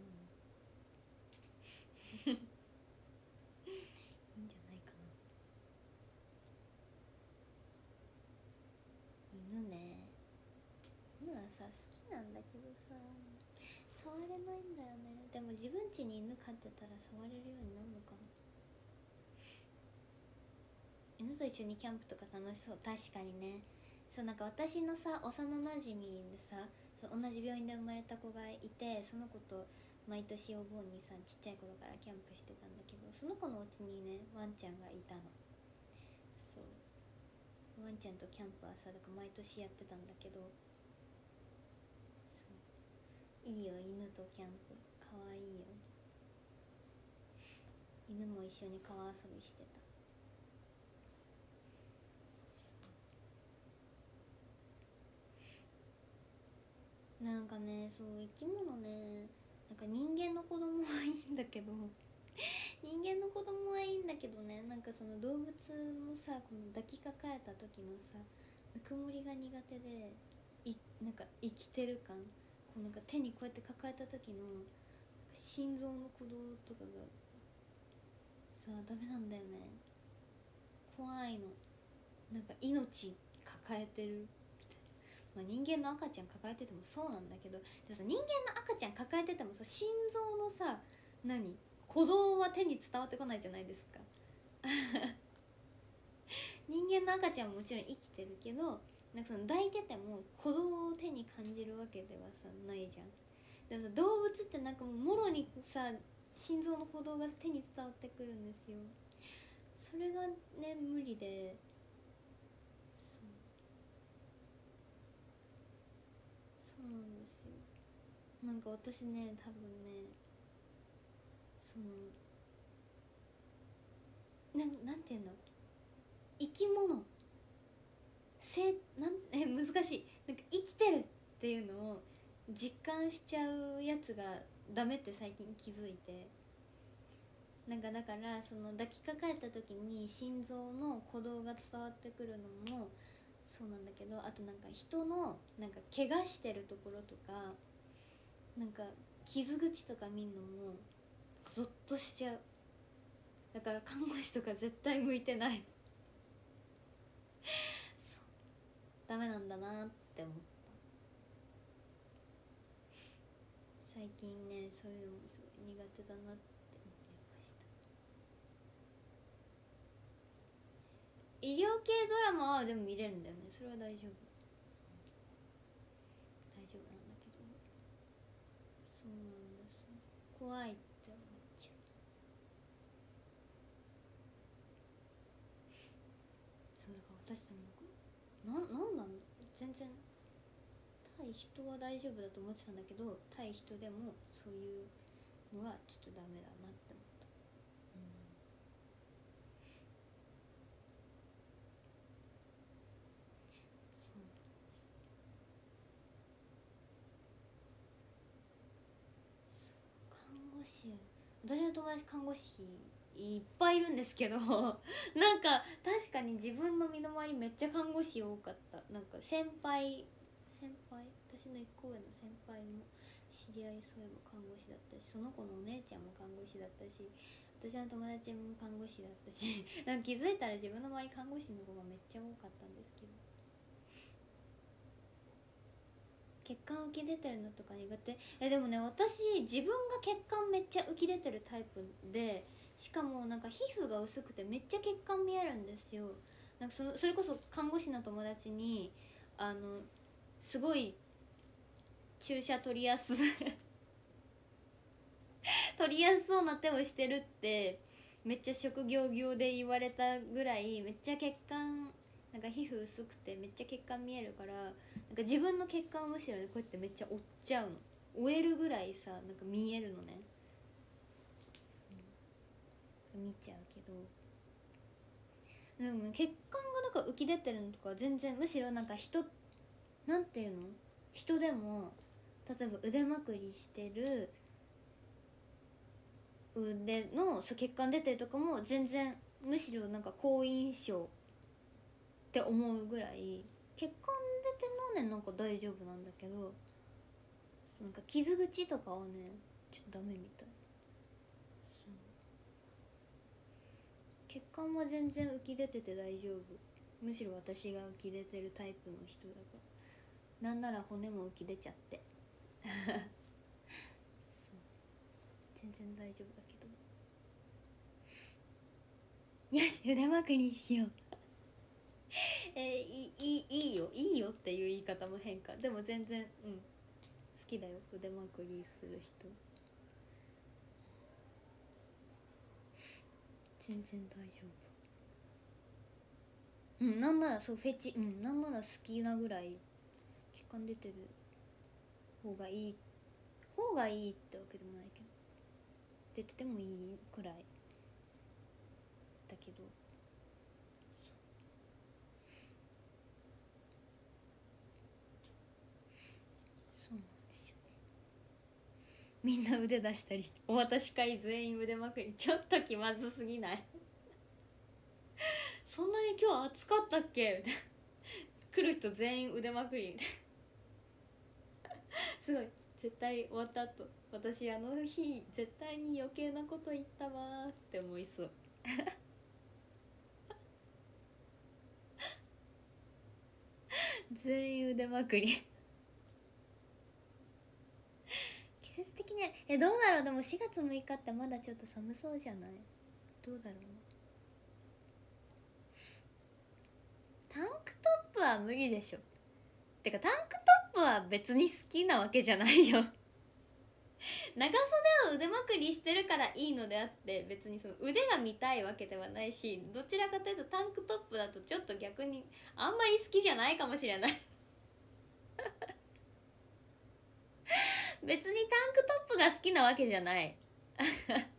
いんじゃないかな犬ね犬はさ好きなんだけどさ触れないんだよね。でも自分家に犬飼ってたら触れるようになるのかな犬と一緒にキャンプとか楽しそう。確かにね。そうなんか私のさ幼なじみでさそう同じ病院で生まれた子がいてその子と毎年お盆にさちっちゃい頃からキャンプしてたんだけどその子のお家にねワンちゃんがいたの。そう。ワンちゃんとキャンプはさだから毎年やってたんだけどいいよ犬とキャンプ。かわいいよ。犬も一緒に川遊びしてた。なんかねそう生き物ねなんか人間の子供はいいんだけど 人間の子供はいいんだけどねなんかその動物のさこの抱きかかえた時のさぬくもりが苦手でいなんか生きてる感。なんか手にこうやって抱えた時の心臓の鼓動とかがさダメなんだよね。怖いの。なんか命抱えてる。まあ、人間の赤ちゃん抱えててもそうなんだけどでさ人間の赤ちゃん抱えててもさ心臓のさ何？鼓動は手に伝わってこないじゃないですか。人間の赤ちゃんももちろん生きてるけどなんかその抱いてても鼓動を手に感じるわけではさないじゃん。でもさ動物ってなんかもろにさ心臓の鼓動が手に伝わってくるんですよ。それがね無理で。そう。なんですよ。なんか私ね多分ねそのななんていうの生き物。せなんえ難しい。なんか生きてるっていうのを実感しちゃうやつがダメって最近気づいて。なんかだからその抱きかかえた時に心臓の鼓動が伝わってくるのもそうなんだけどあとなんか人のなんか怪我してるところとかなんか傷口とか見んのもゾッとしちゃう。だから看護師とか絶対向いてない。ダメなんだなって思った。最近ねそういうのもすごい苦手だなって思いました。医療系ドラマはでも見れるんだよね。それは大丈夫。大丈夫なんだけど。そうなんです怖いって思っちゃう。そうだから私でもななんなん？対人は大丈夫だと思ってたんだけど対人でもそういうのがちょっとダメだなって思った、うん、看護師私の友達看護師いっぱいいるんですけど なんか確かに自分の身の回りめっちゃ看護師多かった。なんか先輩先輩私の一個上の先輩も知り合いそういえば看護師だったしその子のお姉ちゃんも看護師だったし私の友達も看護師だったし なんか気づいたら自分の周り看護師の子がめっちゃ多かったんですけど。血管浮き出てるのとか苦手。えでもね私自分が血管めっちゃ浮き出てるタイプでしかもなんか皮膚が薄くてめっちゃ血管見えるんですよ。なんかそそれこそ看護師の友達にあのすごい注射取りやす 取りやすそうな手をしてるってめっちゃ職業病で言われたぐらいめっちゃ血管なんか皮膚薄くてめっちゃ血管見えるからなんか自分の血管をむしろこうやってめっちゃ折っちゃうの追えるぐらいさなんか見えるのね。見ちゃうけど。でも血管がなんか浮き出てるのとか全然むしろなんか人なんていうの？人でも例えば腕まくりしてる腕のそう血管出てるとかも全然むしろなんか好印象って思うぐらい血管出てんのねなんか大丈夫なんだけどなんか傷口とかはねちょっとダメみたい。血管は全然浮き出てて大丈夫。むしろ私が浮き出てるタイプの人だから。なんなら骨も浮き出ちゃって。そう。全然大丈夫だけど。よし腕まくりしよう。えー、いいいいよ。いいよっていう言い方も変かでも全然うん。好きだよ。腕まくりする人。全然大丈夫。うんなんならそうフェチうん。なんなら好きなぐらい血管出てる方がいい方がいいってわけでもないけど出ててもいいくらいだけど。そうなんですよね。みんな腕出したりしてお渡し会全員腕まくり。ちょっと気まずすぎない？そんなに今日暑かったっけ？みたいな。来る人全員腕まくりみたいな。すごい絶対終わった後私あの日絶対に余計なこと言ったわーって思いそう。全員腕まくり。季節的にはえどうだろう？でも4月6日ってまだちょっと寒そうじゃない？どうだろう？タンクトップは無理でしょ。てかタンクトップは別に好きなわけじゃないよ。長袖を腕まくりしてるからいいのであって別にその腕が見たいわけではないしどちらかというとタンクトップだとちょっと逆にあんまり好きじゃないかもしれない。別にタンクトップが好きなわけじゃない。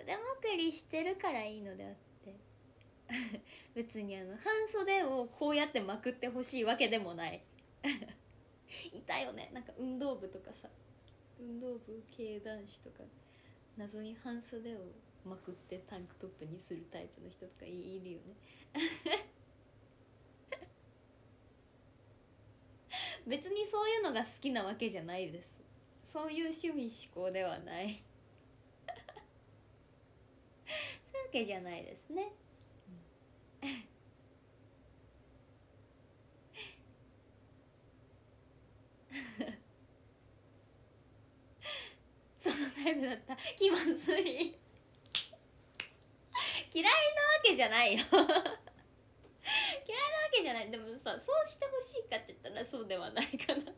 腕まくりしてるからいいのであって。別にあの半袖をこうやってまくってほしいわけでもない。いたよね。なんか運動部とかさ。運動部系男子とか謎に半袖をまくってタンクトップにするタイプの人とかいるよね。別にそういうのが好きなわけじゃないです。そういう趣味思考ではない。そういうわけじゃないですね、そのタイプだった。気まずい。嫌いなわけじゃないよ。嫌いなわけじゃない。でもさそうしてほしいかって言ったらそうではないかな気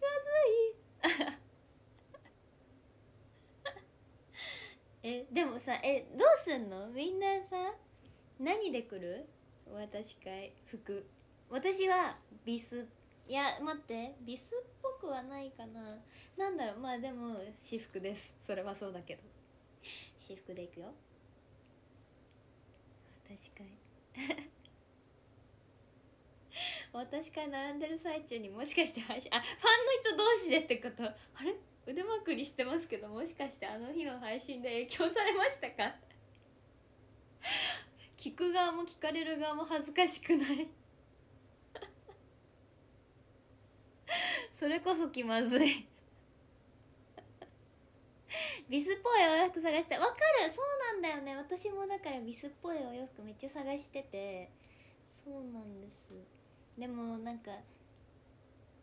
まずいえでもさえどうすんの？みんなさ何で来る？私会服。私はビス。いや待ってビスっぽくはないかな。なんだろうまあでも私服です。それはそうだけど。私服でいくよ。私会 私会並んでる最中にもしかして配信あファンの人同士でってこと？あれ？腕まくりしてますけどもしかしてあの日の配信で影響されましたか？聞く側も聞かれる側も恥ずかしくない。それこそ気まずい。ビスっぽいお洋服探してわかる！そうなんだよね。私もだからビスっぽいお洋服めっちゃ探してて。そうなんです。でもなんか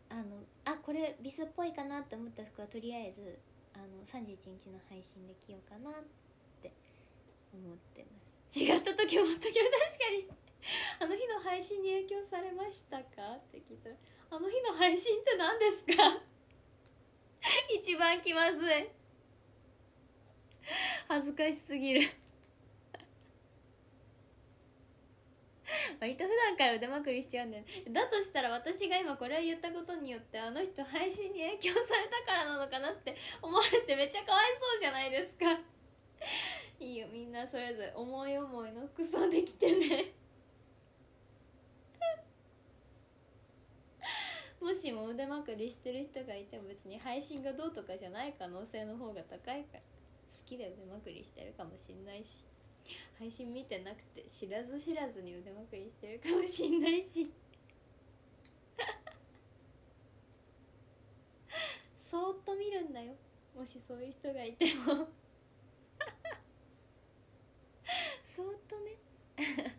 あのあこれビスっぽいかなって思った服はとりあえずあの31日の配信で着ようかなって思ってます。違った時思ったけど確かに。あの日の配信に影響されましたかって聞いたらあの日の配信って何ですか？一番気まずい。恥ずかしすぎる。割と普段から腕まくりしちゃうんだよだとしたら私が今これを言ったことによってあの人配信に影響されたからなのかなって 思われてめっちゃかわいそうじゃないですか。いいよみんなそれぞれ思い思いの服装できてね。もしも腕まくりしてる人がいても別に配信がどうとかじゃない可能性の方が高いから。好きで腕まくりしてるかもしんないし。配信見てなくて知らず知らずに腕まくりしてるかもしんないし。そーっと見るんだよ。もしそういう人がいても。そーっとね。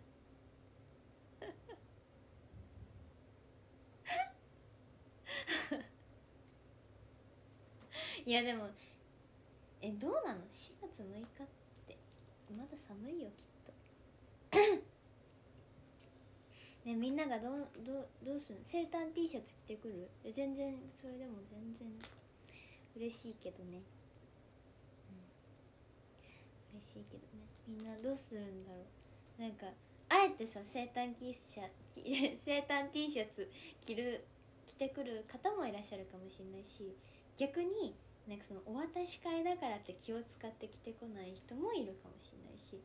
いやでもえどうなの？4月6日って。まだ寒いよきっと。ねみんながどうどうどうする生誕 T シャツ着てくる？全然それでも全然嬉しいけどね、うん、嬉しいけどね。みんなどうするんだろう？なんかあえてさ生誕 T シャツ 生誕 T シャツ着る着てくる方もいらっしゃるかもしれないし逆になんかそのお渡し会だからって気を使って着てこない人もいるかもしれないし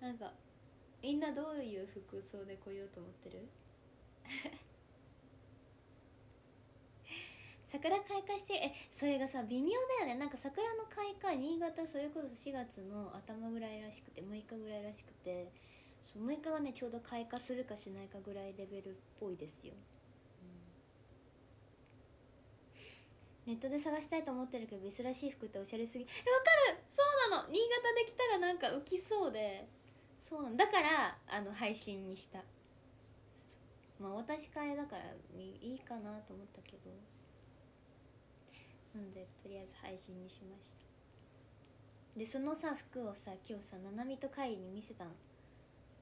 なんかみんなどういう服装で来ようと思ってる？桜開花してえそれがさ微妙だよね。なんか桜の開花新潟それこそ4月の頭ぐらいらしくて6日ぐらいらしくてそう6日がねちょうど開花するかしないかぐらいレベルっぽいですよ。ネットで探したいと思ってるけどビスらしい服っておしゃれすぎ。えわかる！そうなの！新潟できたらなんか浮きそうで。そうなんだからあの配信にした。まあ私替えだからいいかなと思ったけど。なのでとりあえず配信にしました。でそのさ服をさ今日さななみとカイに見せたの。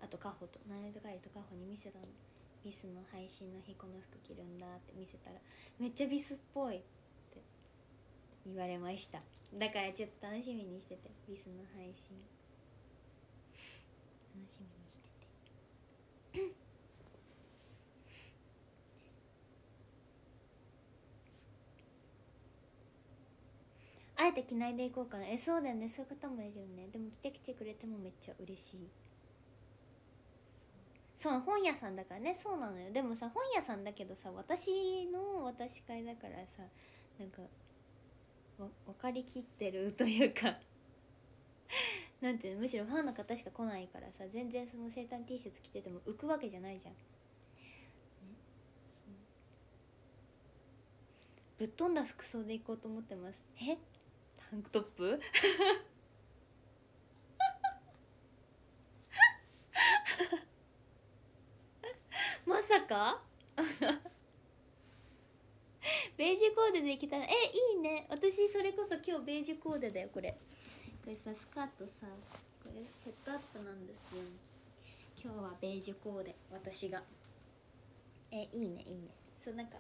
あとカホとななみとカイとカホに見せたの。ビスの配信の日この服着るんだって見せたらめっちゃビスっぽい。言われました。だからちょっと楽しみにしてて。ビスの配信。楽しみにしてて。あえて着ないでいこうかな。えそうだよね。そういう方もいるよね。でも着てきてくれてもめっちゃ嬉しい。そう本屋さんだからね。そうなのよ。でもさ本屋さんだけどさ私の私会だからさなんか分かりきってるというか。なんていうのむしろファンの方しか来ないからさ全然その生誕 T シャツ着てても浮くわけじゃないじゃん、ね、ぶっ飛んだ服装で行こうと思ってます。え？タンクトップ？まさか？ベージュコーデでいけたらえいいね。私それこそ今日ベージュコーデだよこれ。これさスカートさこれセットアップなんですよ。今日はベージュコーデ私が。えいいねいいね。そうなんか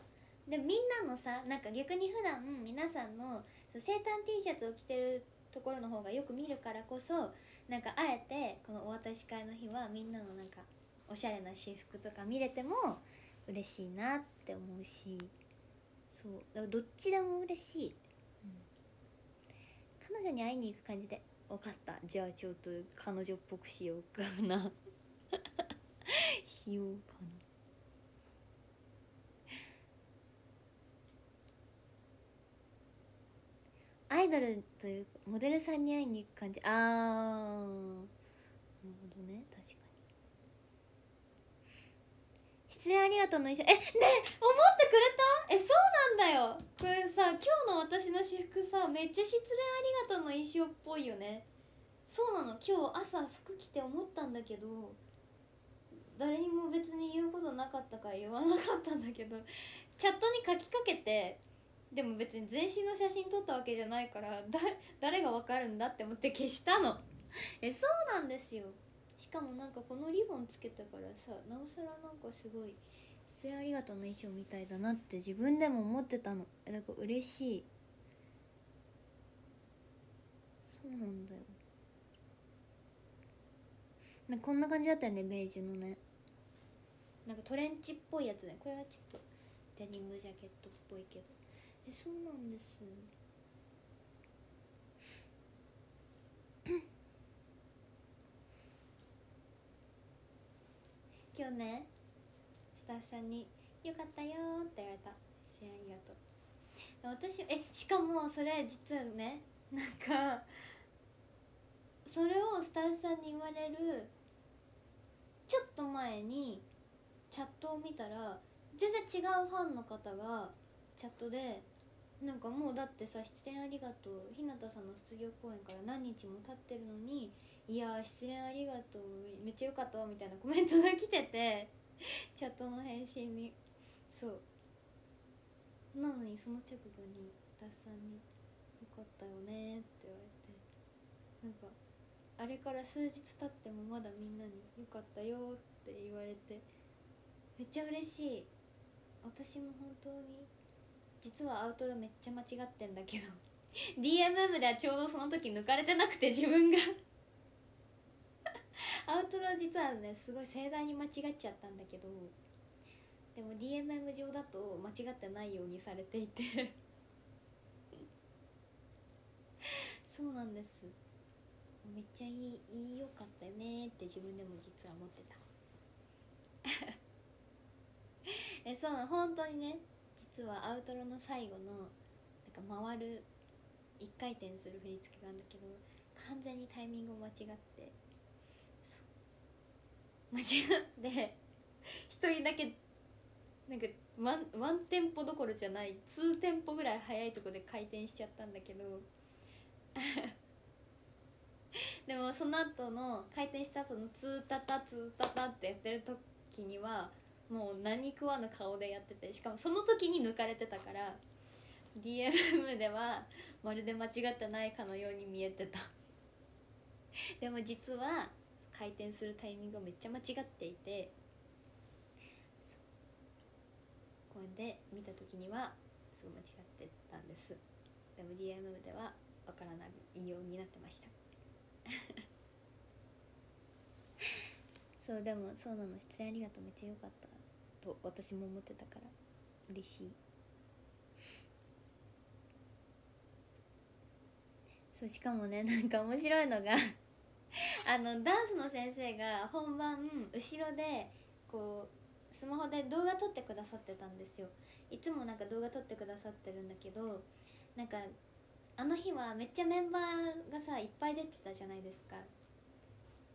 でみんなのさなんか逆に普段皆さんのそう生誕 T シャツを着てるところの方がよく見るからこそなんかあえてこのお渡し会の日はみんなのなんかおしゃれな私服とか見れても嬉しいなって思うし。そうだからどっちでも嬉しい、うん、彼女に会いに行く感じで分かった。じゃあちょっと彼女っぽくしようかな。しようかな。アイドルというかモデルさんに会いに行く感じ。あー。なるほどね確かに失礼ありがとうの衣装えね思ってくれた？えそうなんだよ。これさ今日の私の私服さめっちゃ失礼ありがとうの衣装っぽいよね。そうなの。今日朝服着て思ったんだけど誰にも別に言うことなかったから言わなかったんだけどチャットに書きかけてでも別に全身の写真撮ったわけじゃないからだ誰がわかるんだって思って消したの。えそうなんですよ。しかもなんかこのリボンつけたからさなおさらなんかすごい「失礼ありがとう」の衣装みたいだなって自分でも思ってたの。だから嬉しい。そうなんだよ。なこんな感じだったよねベージュのね。なんかトレンチっぽいやつねこれはちょっとデニムジャケットっぽいけど。えそうなんです。今日ねスタッフさんに「よかったよ」って言われた「せありがと。う」私えしかもそれ実はねなんかそれをスタッフさんに言われるちょっと前にチャットを見たら全然違うファンの方がチャットでなんかもうだってさ出演ありがとう日向さんの卒業公演から何日も経ってるのにいやー出演ありがとう。めっちゃ良かったわみたいなコメントが来てて チャットの返信に。そう。なのにその直後にスタッフさんに「よかったよね」って言われて。なんかあれから数日経ってもまだみんなに「よかったよ」って言われてめっちゃ嬉しい。私も本当に実はアウトロめっちゃ間違ってんだけど。DMM ではちょうどその時抜かれてなくて自分が。アウトロ実はねすごい盛大に間違っちゃったんだけどでも DMM 上だと間違ってないようにされていて。そうなんです。めっちゃいいいいよかったよねって自分でも実は思ってた。えそうなの本当にね実はアウトロの最後のなんか回る1回転する振り付けがあるんだけど完全にタイミングを間違って間違って一人だけなんかワンワンテンポどころじゃない2テンポぐらい速いとこで回転しちゃったんだけど でもその後の回転した後のツータタツータタってやってる時にはもう何食わぬ顔でやっててしかもその時に抜かれてたから DM ではまるで間違ってないかのように見えてた。でも実は回転するタイミングをめっちゃ間違っていてこれで見た時にはすごい間違ってたんです。でも DMM ではわからないようになってました。そうでもそうなの。出演ありがとう。めっちゃ良かったと私も思ってたから。嬉しい。そうしかもねなんか面白いのがあのダンスの先生が本番後ろでこうスマホで動画撮ってくださってたんですよ。いつもなんか動画撮ってくださってるんだけどなんかあの日はめっちゃメンバーがさいっぱい出てたじゃないですか。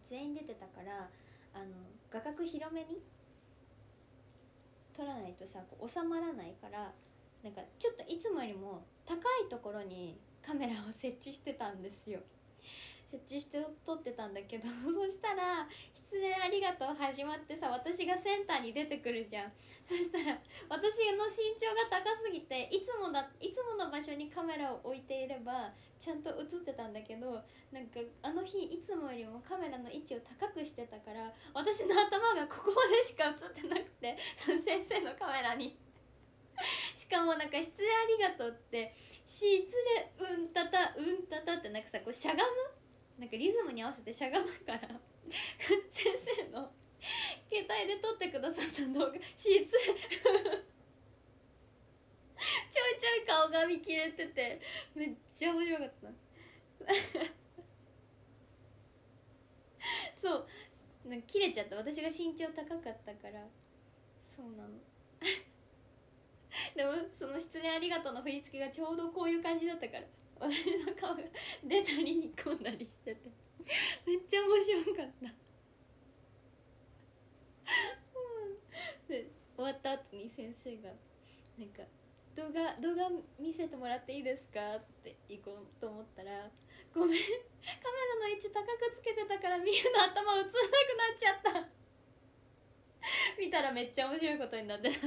全員出てたからあの画角広めに撮らないとさこう収まらないからなんかちょっといつもよりも高いところにカメラを設置してたんですよ。設置して撮ってたんだけど そしたら「失礼ありがとう」始まってさ私がセンターに出てくるじゃん。そしたら私の身長が高すぎていつもだいつもの場所にカメラを置いていればちゃんと映ってたんだけどなんかあの日いつもよりもカメラの位置を高くしてたから私の頭がここまでしか映ってなくて その先生のカメラに。しかもなんか「失礼ありがとう」って「失礼うんたたうんたた」ってなんかさこうしゃがむなんかリズムに合わせてしゃがむから 先生の携帯で撮ってくださった動画失礼ちょいちょい顔が見切れててめっちゃ面白かった。そう。なんか切れちゃった。私が身長高かったから。そうなの。でもその「失礼ありがとう」の振り付けがちょうどこういう感じだったから。私の顔が出たり引っ込んだりしてて。めっちゃ面白かった。そうで終わった後に先生がなんか「動画動画見せてもらっていいですか?」って行こうと思ったら「ごめんカメラの位置高くつけてたからみゆの頭映んなくなっちゃった」見たらめっちゃ面白いことになってた。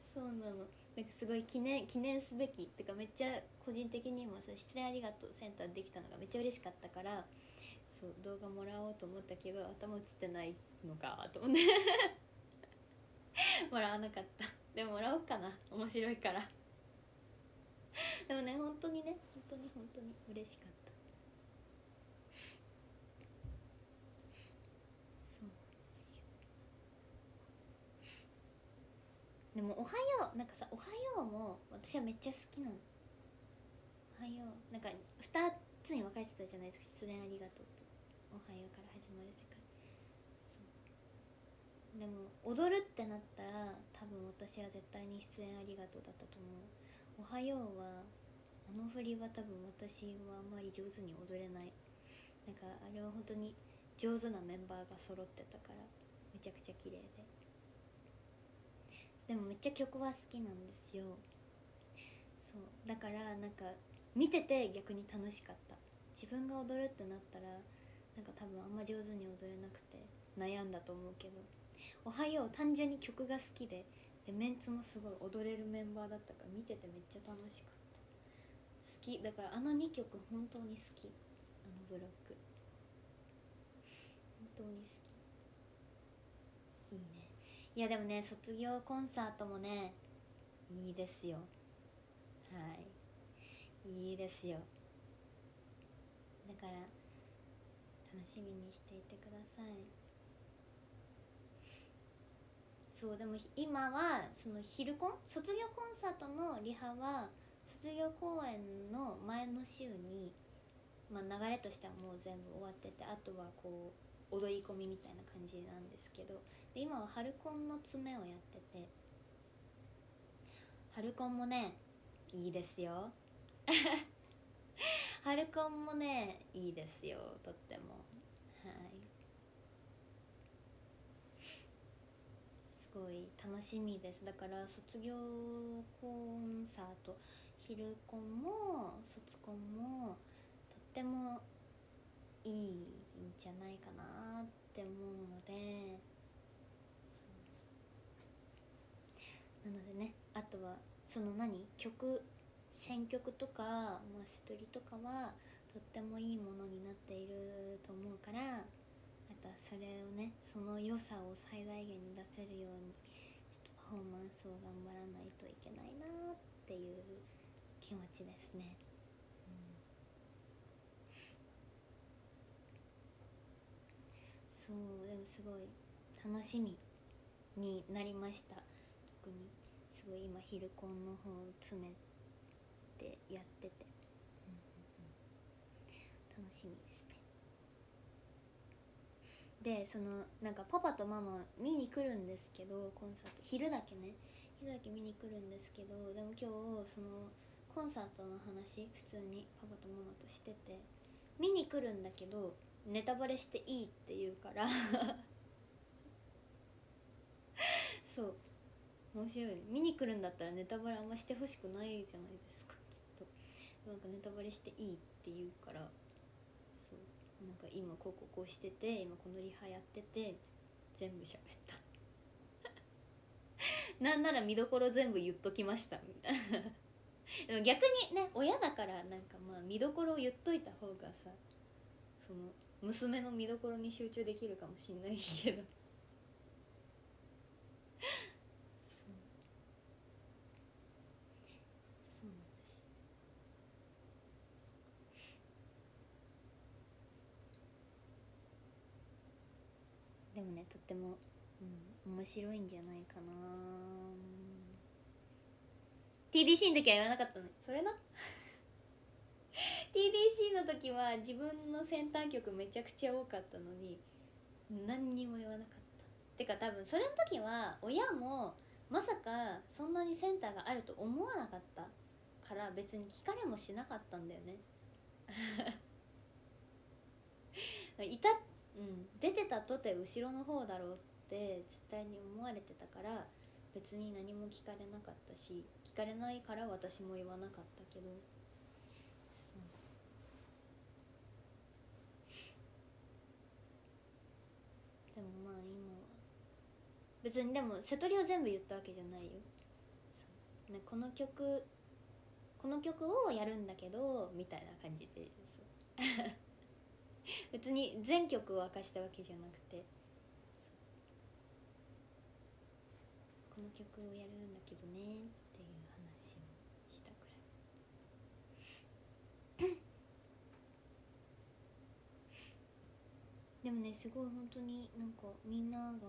そうなの。なんかすごい記念記念すべき。っていうかめっちゃ個人的にも失恋ありがとうセンターできたのがめっちゃ嬉しかったからそう動画もらおうと思ったけど頭映ってないのかと思って。もらわなかった。でももらおうかな。面白いから。でもね本当にね本当に本当に嬉しかった。でも「おはよう」なんかさ「おはよう」も私はめっちゃ好きなの「おはよう」なんか2つに分かれてたじゃないですか「失恋ありがとう」と「おはよう」から始まる世界そうでも踊るってなったら多分私は絶対に「失恋ありがとう」だったと思う「おはよう」はあの振りは多分私はあんまり上手に踊れないなんかあれは本当に上手なメンバーが揃ってたからめちゃくちゃ綺麗ででもめっちゃ曲は好きなんですよ。そう。だからなんか見てて逆に楽しかった。自分が踊るってなったらなんか多分あんま上手に踊れなくて悩んだと思うけど「おはよう」単純に曲が好きででメンツもすごい踊れるメンバーだったから見ててめっちゃ楽しかった。好き。だからあの2曲本当に好き。あのブロック。本当に好き。いやでもね卒業コンサートもねいいですよ。はい。いいですよ。だから楽しみにしていてください。そうでも今はその昼コン卒業コンサートのリハは卒業公演の前の週に、まあ、流れとしてはもう全部終わっててあとはこう踊り込みみたいな感じなんですけどで今は春コンの詰めをやってて。春コンもねいいですよ。春コンもねいいですよとっても。はい。すごい楽しみです。だから卒業コンサート昼コンも卒コンもとってもいいんじゃないかなって思うので。なのでねあとはその何曲選曲とか、まあ、瀬取りとかはとってもいいものになっていると思うからあとはそれをねその良さを最大限に出せるようにちょっとパフォーマンスを頑張らないといけないなっていう気持ちですね。そうでもすごい楽しみになりました特にすごい今ヒルコンの方を詰めてやってて、楽しみですね。でそのなんかパパとママ見に来るんですけどコンサート。昼だけね。昼だけ見に来るんですけどでも今日そのコンサートの話普通にパパとママとしてて見に来るんだけどネタバレしていいって言うから。そう。面白い。見に来るんだったらネタバレあんましてほしくないじゃないですかきっと。なんかネタバレしていいって言うからそう。なんか今こうこうこうしてて今このリハやってて全部喋った。なんなら見どころ全部言っときましたみたいな。でも逆にね親だからなんかまあ見どころを言っといた方がさその娘の見どころに集中できるかもしんないけどそうそうなんですでもねとっても、うん、面白いんじゃないかな。TDC の時は言わなかったの。それな。TDC の時は自分のセンター曲めちゃくちゃ多かったのに何にも言わなかった。てか多分それの時は親もまさかそんなにセンターがあると思わなかった。から別に聞かれもしなかったんだよね。いた、うん、出てたとて後ろの方だろうって絶対に思われてたから別に何も聞かれなかったし聞かれないから私も言わなかったけど。そう。でもまあ今は別にでも瀬戸りを全部言ったわけじゃないよ。そう、ね、この曲この曲をやるんだけどみたいな感じでそう。別に全曲を明かしたわけじゃなくて。この曲をやるんだけどねっていう話をしたくらい。でもねすごい本当になんかみんなが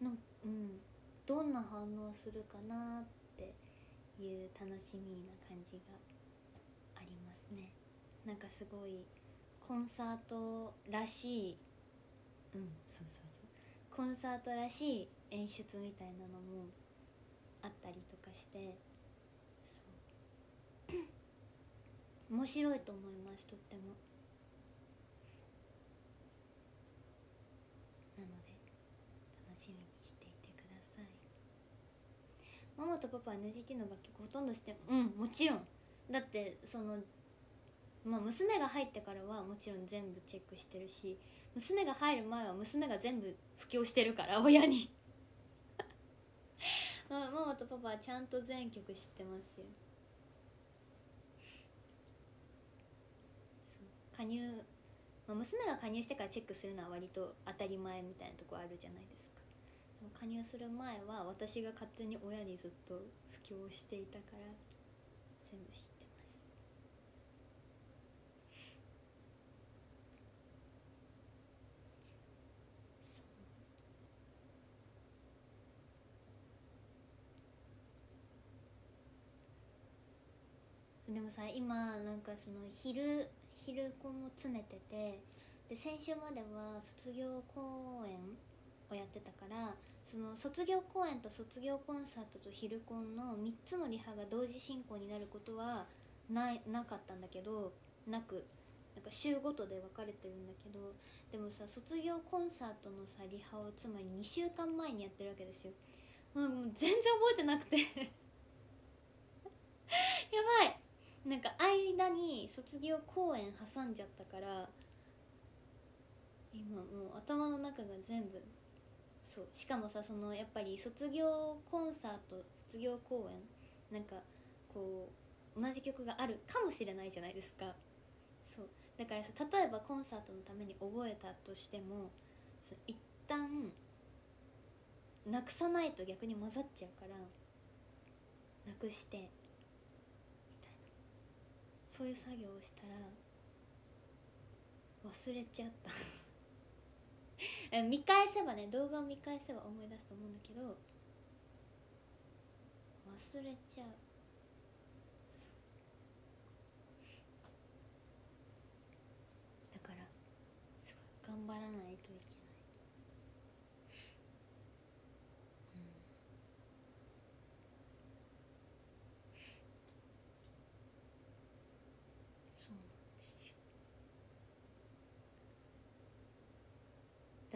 なんうんどんな反応するかなっていう楽しみな感じがありますね。なんかすごいコンサートらしいうんそうそうそう。コンサートらしい演出みたいなのもあったりとかしてそう。面白いと思いますとっても。なので楽しみにしていてください。ママとパパは NGT の楽曲ほとんどしてうんもちろん。だってそのまあ娘が入ってからはもちろん全部チェックしてるし娘が入る前は娘が全部布教してるから 親に。あママとパパはちゃんと全曲知ってますよ。加入、まあ、娘が加入してからチェックするのは割と当たり前みたいなとこあるじゃないですか。加入する前は私が勝手に親にずっと布教していたから全部知ってますそうでもさ今なんかその昼昼子も詰めててで先週までは卒業公演をやってたからその卒業公演と卒業コンサートと昼コンの3つのリハが同時進行になることはないなかったんだけどなくなんか週ごとで分かれてるんだけどでもさ卒業コンサートのさリハをつまり2週間前にやってるわけですよ、うん、もう全然覚えてなくて。やばい。なんか間に卒業公演挟んじゃったから今もう頭の中が全部そう。しかもさそのやっぱり卒業コンサート卒業公演なんかこう同じ曲があるかもしれないじゃないですか。そう。だからさ例えばコンサートのために覚えたとしてもそう一旦なくさないと逆に混ざっちゃうからなくして。そういう作業をしたら忘れちゃった。見返せばね動画を見返せば思い出すと思うんだけど忘れちゃう。だからすごい頑張らないといけない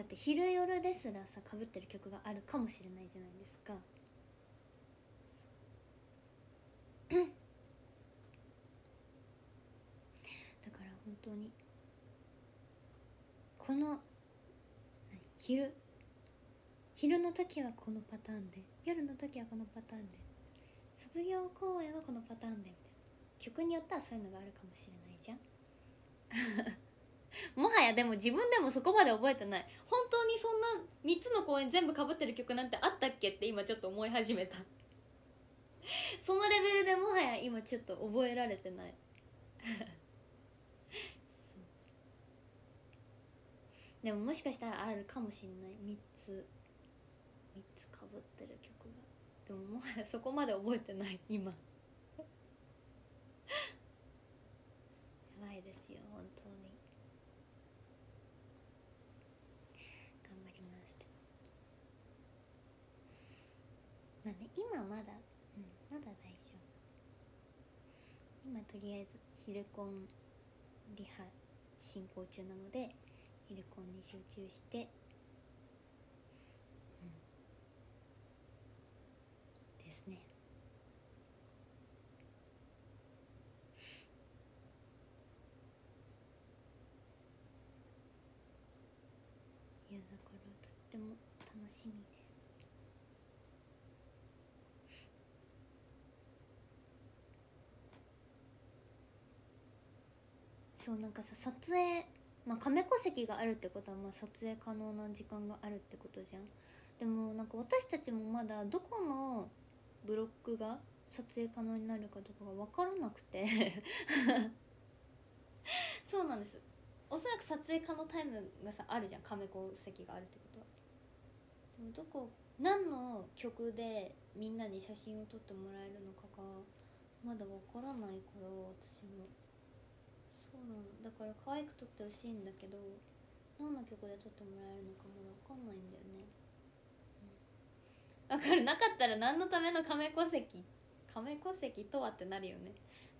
だって昼夜ですらさかぶってる曲があるかもしれないじゃないですか。だから本当にこの昼昼の時はこのパターンで夜の時はこのパターンで卒業公演はこのパターンでみたいな。曲によってはそういうのがあるかもしれないじゃん。もはやでも自分でもそこまで覚えてない。本当にそんな3つの公演全部かぶってる曲なんてあったっけって今ちょっと思い始めた。そのレベルでもはや今ちょっと覚えられてない。でももしかしたらあるかもしんない。3つ。3つかぶってる曲が。でももはやそこまで覚えてない今やばいですよ本当にまあね今まだうんまだ大丈夫。今とりあえずヒルコンリハ進行中なのでヒルコンに集中してうんですね。いやだからとっても楽しみで。すそうなんかさ撮影まあ亀戸席があるってことはまあ撮影可能な時間があるってことじゃん。でもなんか私たちもまだどこのブロックが撮影可能になるかとかが分からなくて。そうなんです。おそらく撮影可能タイムがさあるじゃん。亀戸席があるってことは。でもどこ何の曲でみんなに写真を撮ってもらえるのかがまだわからないから私も。そうなのだから可愛く撮ってほしいんだけど何の曲で撮ってもらえるのかまだわかんないんだよね。わ、かる。なかったら何のための亀戸籍亀戸籍とはってなるよね。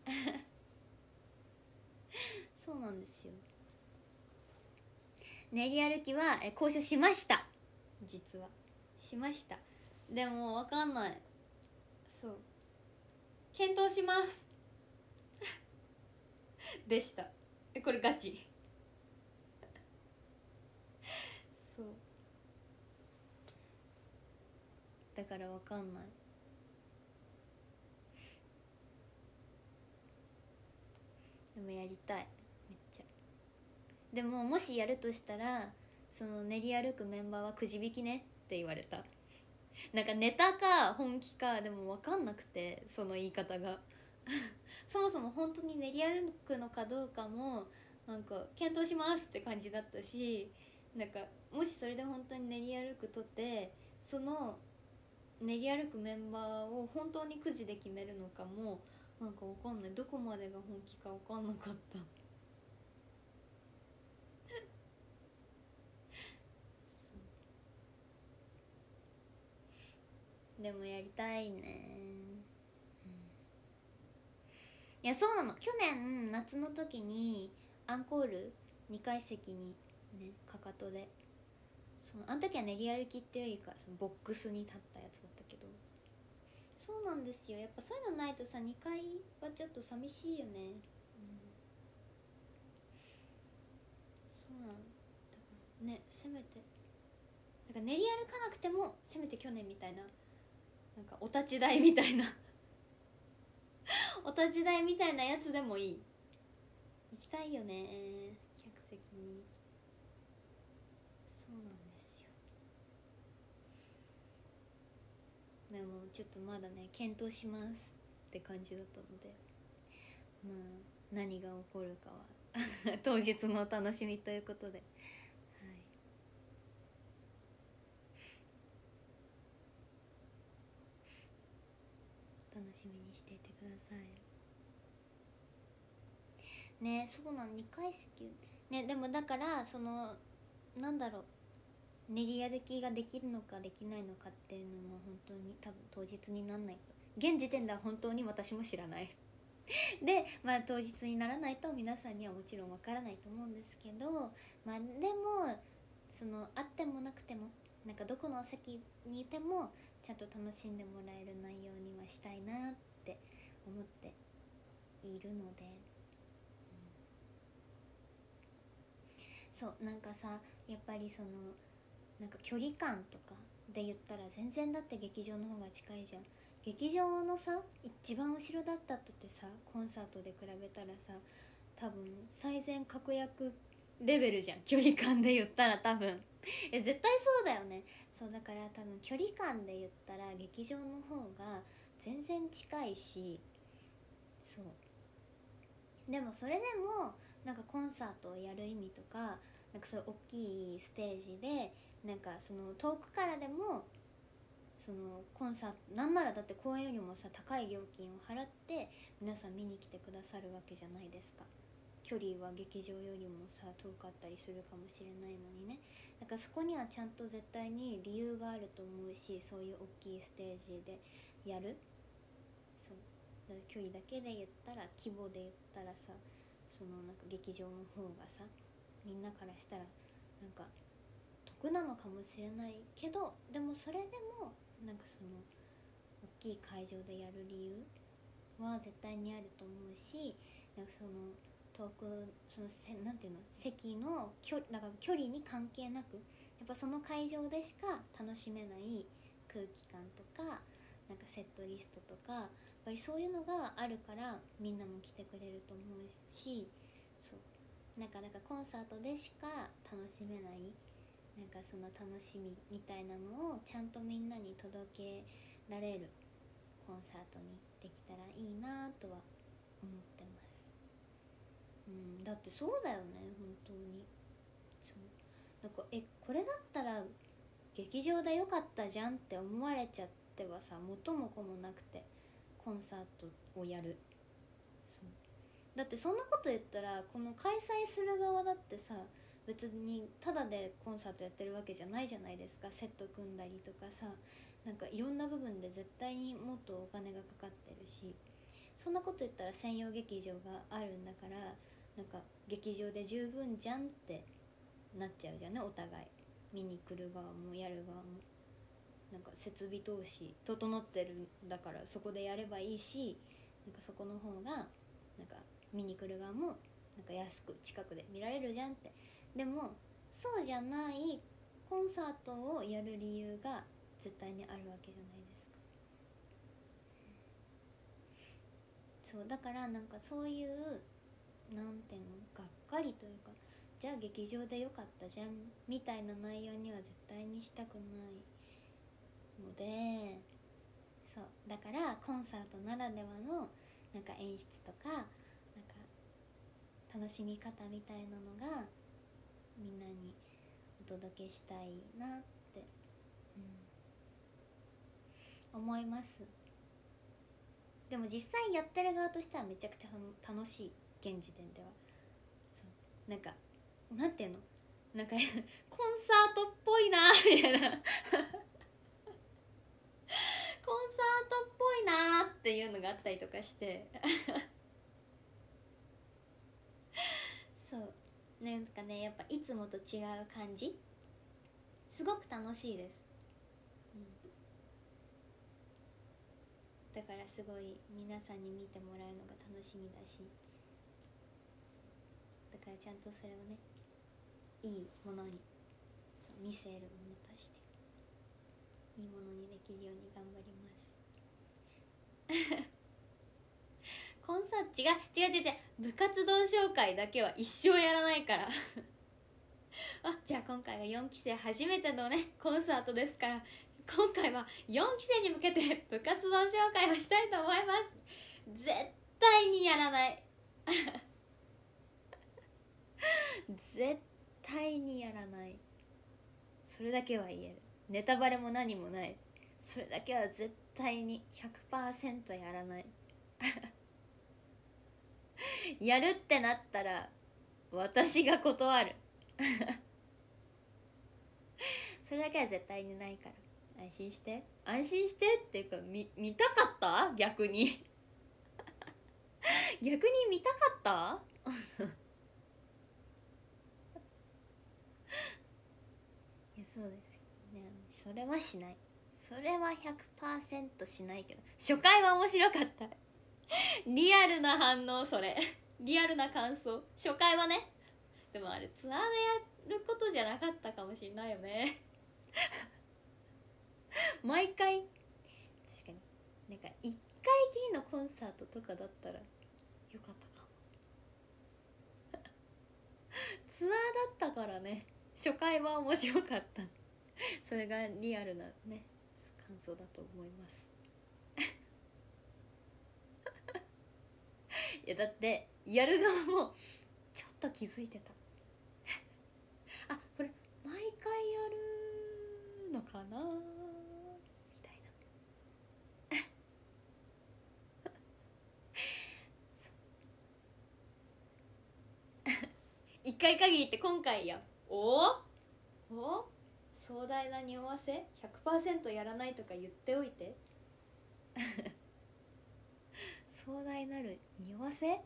そうなんですよ。練り歩きは交渉しました。実は。しました。でも分かんない。そう。検討します。でした。これガチ？そう。だから分かんない。でもやりたい。めっちゃ。でももしやるとしたらその練り歩くメンバーはくじ引きね。って言われた。なんかネタか本気かでも分かんなくてその言い方が。そもそも本当に練り歩くのかどうかもなんか検討しますって感じだったしなんかもしそれで本当に練り歩くとってその練り歩くメンバーを本当にくじで決めるのかもなんかわかんない。どこまでが本気かわかんなかった。でもやりたいね、いやそうなの。去年夏の時にアンコール2階席にねかかとで。そのあの時は練り歩きっていうよりかそのボックスに立ったやつだったけど。そうなんですよ。やっぱそういうのないとさ2階はちょっと寂しいよね、うん、そうなのだ。からねせめて。なんか練り歩かなくてもせめて去年みたいななんかお立ち台みたいな。お立ち台みたいなやつでもいい。行きたいよね。客席に。そうなんですよ。でもちょっとまだね検討しますって感じだったので。まあ何が起こるかは。当日のお楽しみということで。はい。楽しみにしててくださいねそうなん2階席。ねでもだからそのなんだろう。練り歩きができるのかできないのかっていうのは本当に多分当日になんない。現時点では本当に私も知らない。でまあ当日にならないと皆さんにはもちろんわからないと思うんですけどまあでもそのあってもなくてもなんかどこの席にいてもちゃんと楽しんでもらえる内容にはしたいなって思っているので、うん、そうなんかさやっぱりそのなんか距離感とかで言ったら全然だって劇場の方が近いじゃん。劇場のさ一番後ろだったとってさコンサートで比べたらさ多分最善確約レベルじゃん。距離感で言ったら多分。え絶対そうだよね。そうだから多分距離感で言ったら劇場の方が全然近いしそう。でもそれでもなんかコンサートをやる意味とかなんかそういう大きいステージでなんかその遠くからでもそのコンサートなんならだって公演よりもさ高い料金を払って皆さん見に来てくださるわけじゃないですか。距離は劇場よりもさ遠かったりするかもしれないのにね。だからそこにはちゃんと絶対に理由があると思うしそういう大きいステージでやる。そう。距離だけで言ったら規模で言ったらさそのなんか劇場の方がさみんなからしたらなんか得なのかもしれないけどでもそれでもなんかその大きい会場でやる理由は絶対にあると思うしなんかその遠くそのせなんていうの席の距だから距離に関係なくやっぱその会場でしか楽しめない空気感とかなんかセットリストとかやっぱりそういうのがあるからみんなも来てくれると思うしなんかなんかコンサートでしか楽しめないなんかその楽しみみたいなのをちゃんとみんなに届けられるコンサートにできたらいいなとは思ってます。うんだってそうだよね本当に。そう。なんかえこれだったら劇場でよかったじゃんって思われちゃってはさ元も子もなくてコンサートをやる。そう。だってそんなこと言ったらこの開催する側だってさ別にタダでコンサートやってるわけじゃないじゃないですか。セット組んだりとかさなんかいろんな部分で絶対にもっとお金がかかってるし。そんなこと言ったら専用劇場があるんだからなんか劇場で十分じゃんってなっちゃうじゃんねお互い。見に来る側もやる側も。なんか設備投資整ってるんだからそこでやればいいしなんかそこの方がなんか見に来る側もなんか安く近くで見られるじゃんって。でもそうじゃないコンサートをやる理由が絶対にあるわけじゃないですか。そうだからなんかそういうなんていうのがっかりというかじゃあ劇場でよかったじゃんみたいな内容には絶対にしたくないのでそうだからコンサートならではのなんか演出とかなんか楽しみ方みたいなのがみんなにお届けしたいなって、うん、思います。でも実際やってる側としてはめちゃくちゃ楽しい現時点では。そう。なんかなんていうの？なんか コンサートっぽいなみたいな。コンサートっぽいなっていうのがあったりとかして。そう。なんかねやっぱいつもと違う感じ。すごく楽しいです、うん、だからすごい皆さんに見てもらうのが楽しみだし。だからちゃんとそれをねいいものにそう見せるものとしていいものにできるように頑張ります。コンサート違う違う違う違う部活動紹介だけは一生やらないから。あじゃあ今回は4期生初めてのねコンサートですから今回は4期生に向けて部活動紹介をしたいと思います。絶対にやらない。絶対にやらない。それだけは言える。ネタバレも何もない。それだけは絶対に100%やらない。やるってなったら私が断る。それだけは絶対にないから。安心して。安心してっていうか見見たかった？逆に。逆に見たかった？いやそうですよね。それはしない。それは100%しないけど。初回は面白かった。リアルな反応それ。リアルな感想。初回はね。でもあれツアーでやることじゃなかったかもしんないよね。毎回。確かに。なんか1回きりのコンサートとかだったらよかったかも。ツアーだったからね。初回は面白かった。それがリアルなね感想だと思います。いやだってやる側もちょっと気づいてた。あこれ毎回やるのかな？みたいな。一回限りって今回や。お？お？壮大な匂わせ？100%やらないとか言っておいて。壮大なる匂わせ？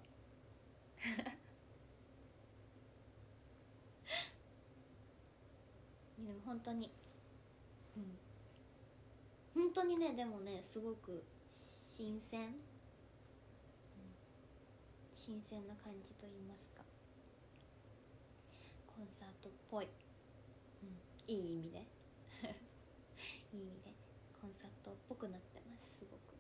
でも本当にうん。本当にねでもねすごく新鮮、うん、新鮮な感じと言いますか。コンサートっぽい、うん、いい意味で。いい意味で。コンサートっぽくなってますすごく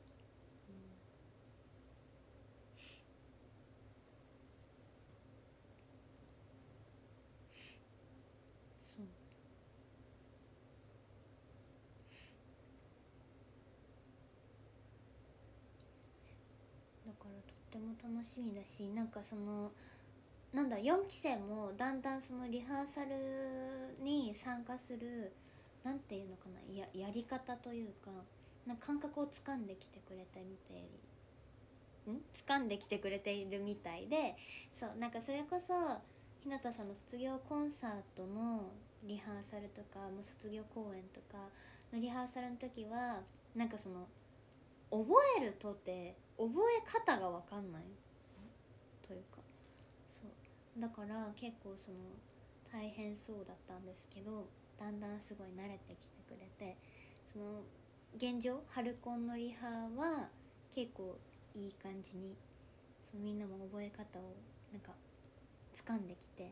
ても楽しみだしなんかそのなんだ4期生もだんだんそのリハーサルに参加するなんていうのかなややり方というかなんか感覚をつかんできてくれたみたいん？掴んできてくれているみたいでそうなんかそれこそ日向さんの卒業コンサートのリハーサルとかもう卒業公演とかのリハーサルの時はなんかその覚えるとて覚え方が分かんない？というかそう。だから結構その大変そうだったんですけどだんだんすごい慣れてきてくれてその現状春コンのリハは結構いい感じにそうみんなも覚え方をなんか掴んできて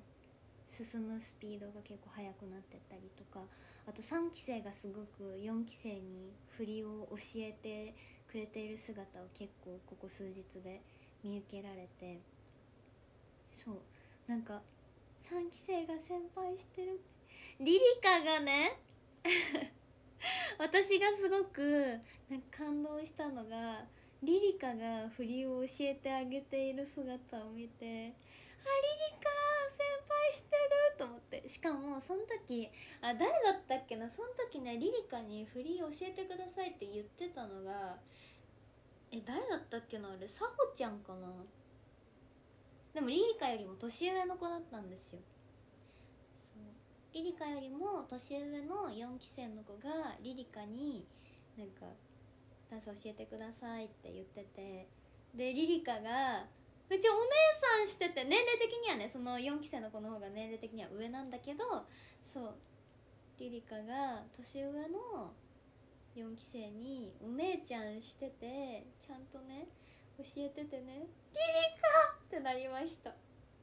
進むスピードが結構速くなってったりとかあと3期生がすごく4期生に振りを教えてくれている姿を結構ここ数日で見受けられてそうなんか3期生が先輩してる。リリカがね 私がすごくなんか感動したのがリリカが振りを教えてあげている姿を見てあリリカ先輩してると思って。しかもその時あ誰だったっけな？その時ねリリカに振り教えてくださいって言ってたのがえ誰だったっけな？あれさほちゃんかな？でもリリカよりも年上の子だったんですよ。そう。リリカよりも年上の4期生の子がリリカになんかダンス教えてくださいって言ってて。でリリカがうちお姉さんしてて年齢的にはねその4期生の子の方が年齢的には上なんだけどそうリリカが年上の4期生にお姉ちゃんしててちゃんとね教えててね「リリカ!」ってなりました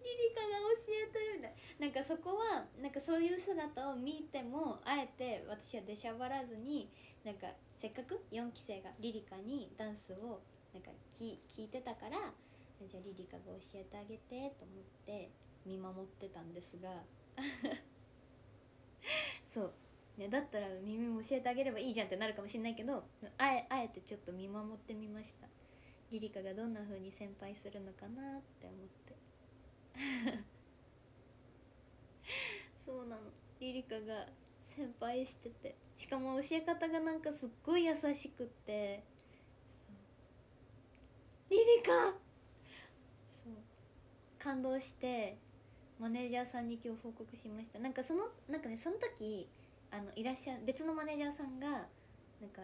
リリカが教えてるみたいなんかそこはなんかそういう姿を見てもあえて私は出しゃばらずになんかせっかく4期生がリリカにダンスをなんか聞聞いてたからじゃあリリカが教えてあげてと思って見守ってたんですが そう、ね、だったら耳も教えてあげればいいじゃんってなるかもしれないけどあえあえてちょっと見守ってみました。リリカがどんな風に先輩するのかなって思って。そうなの。リリカが先輩してて。しかも教え方がなんかすっごい優しくって。リリカ！感動してマネージャーさんに今日報告しました。なんかそのなんかねその時あのいらっしゃ別のマネージャーさんがなんか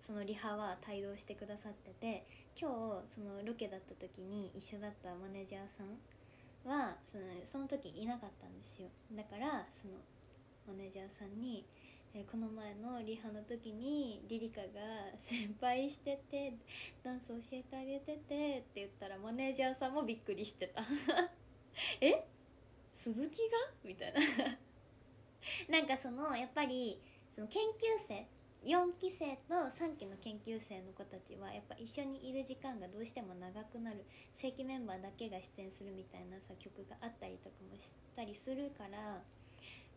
そのリハは帯同してくださってて今日そのロケだった時に一緒だったマネージャーさんはそのその時いなかったんですよ。だからそのマネージャーさんに、え、この前のリハの時にリリカが先輩しててダンス教えてあげててって言ったらマネージャーさんもびっくりしてた。え？鈴木が？みたいな。なんかそのやっぱりその研究生4期生と3期の研究生の子たちはやっぱ一緒にいる時間がどうしても長くなる。正規メンバーだけが出演するみたいなさ曲があったりとかもしたりするから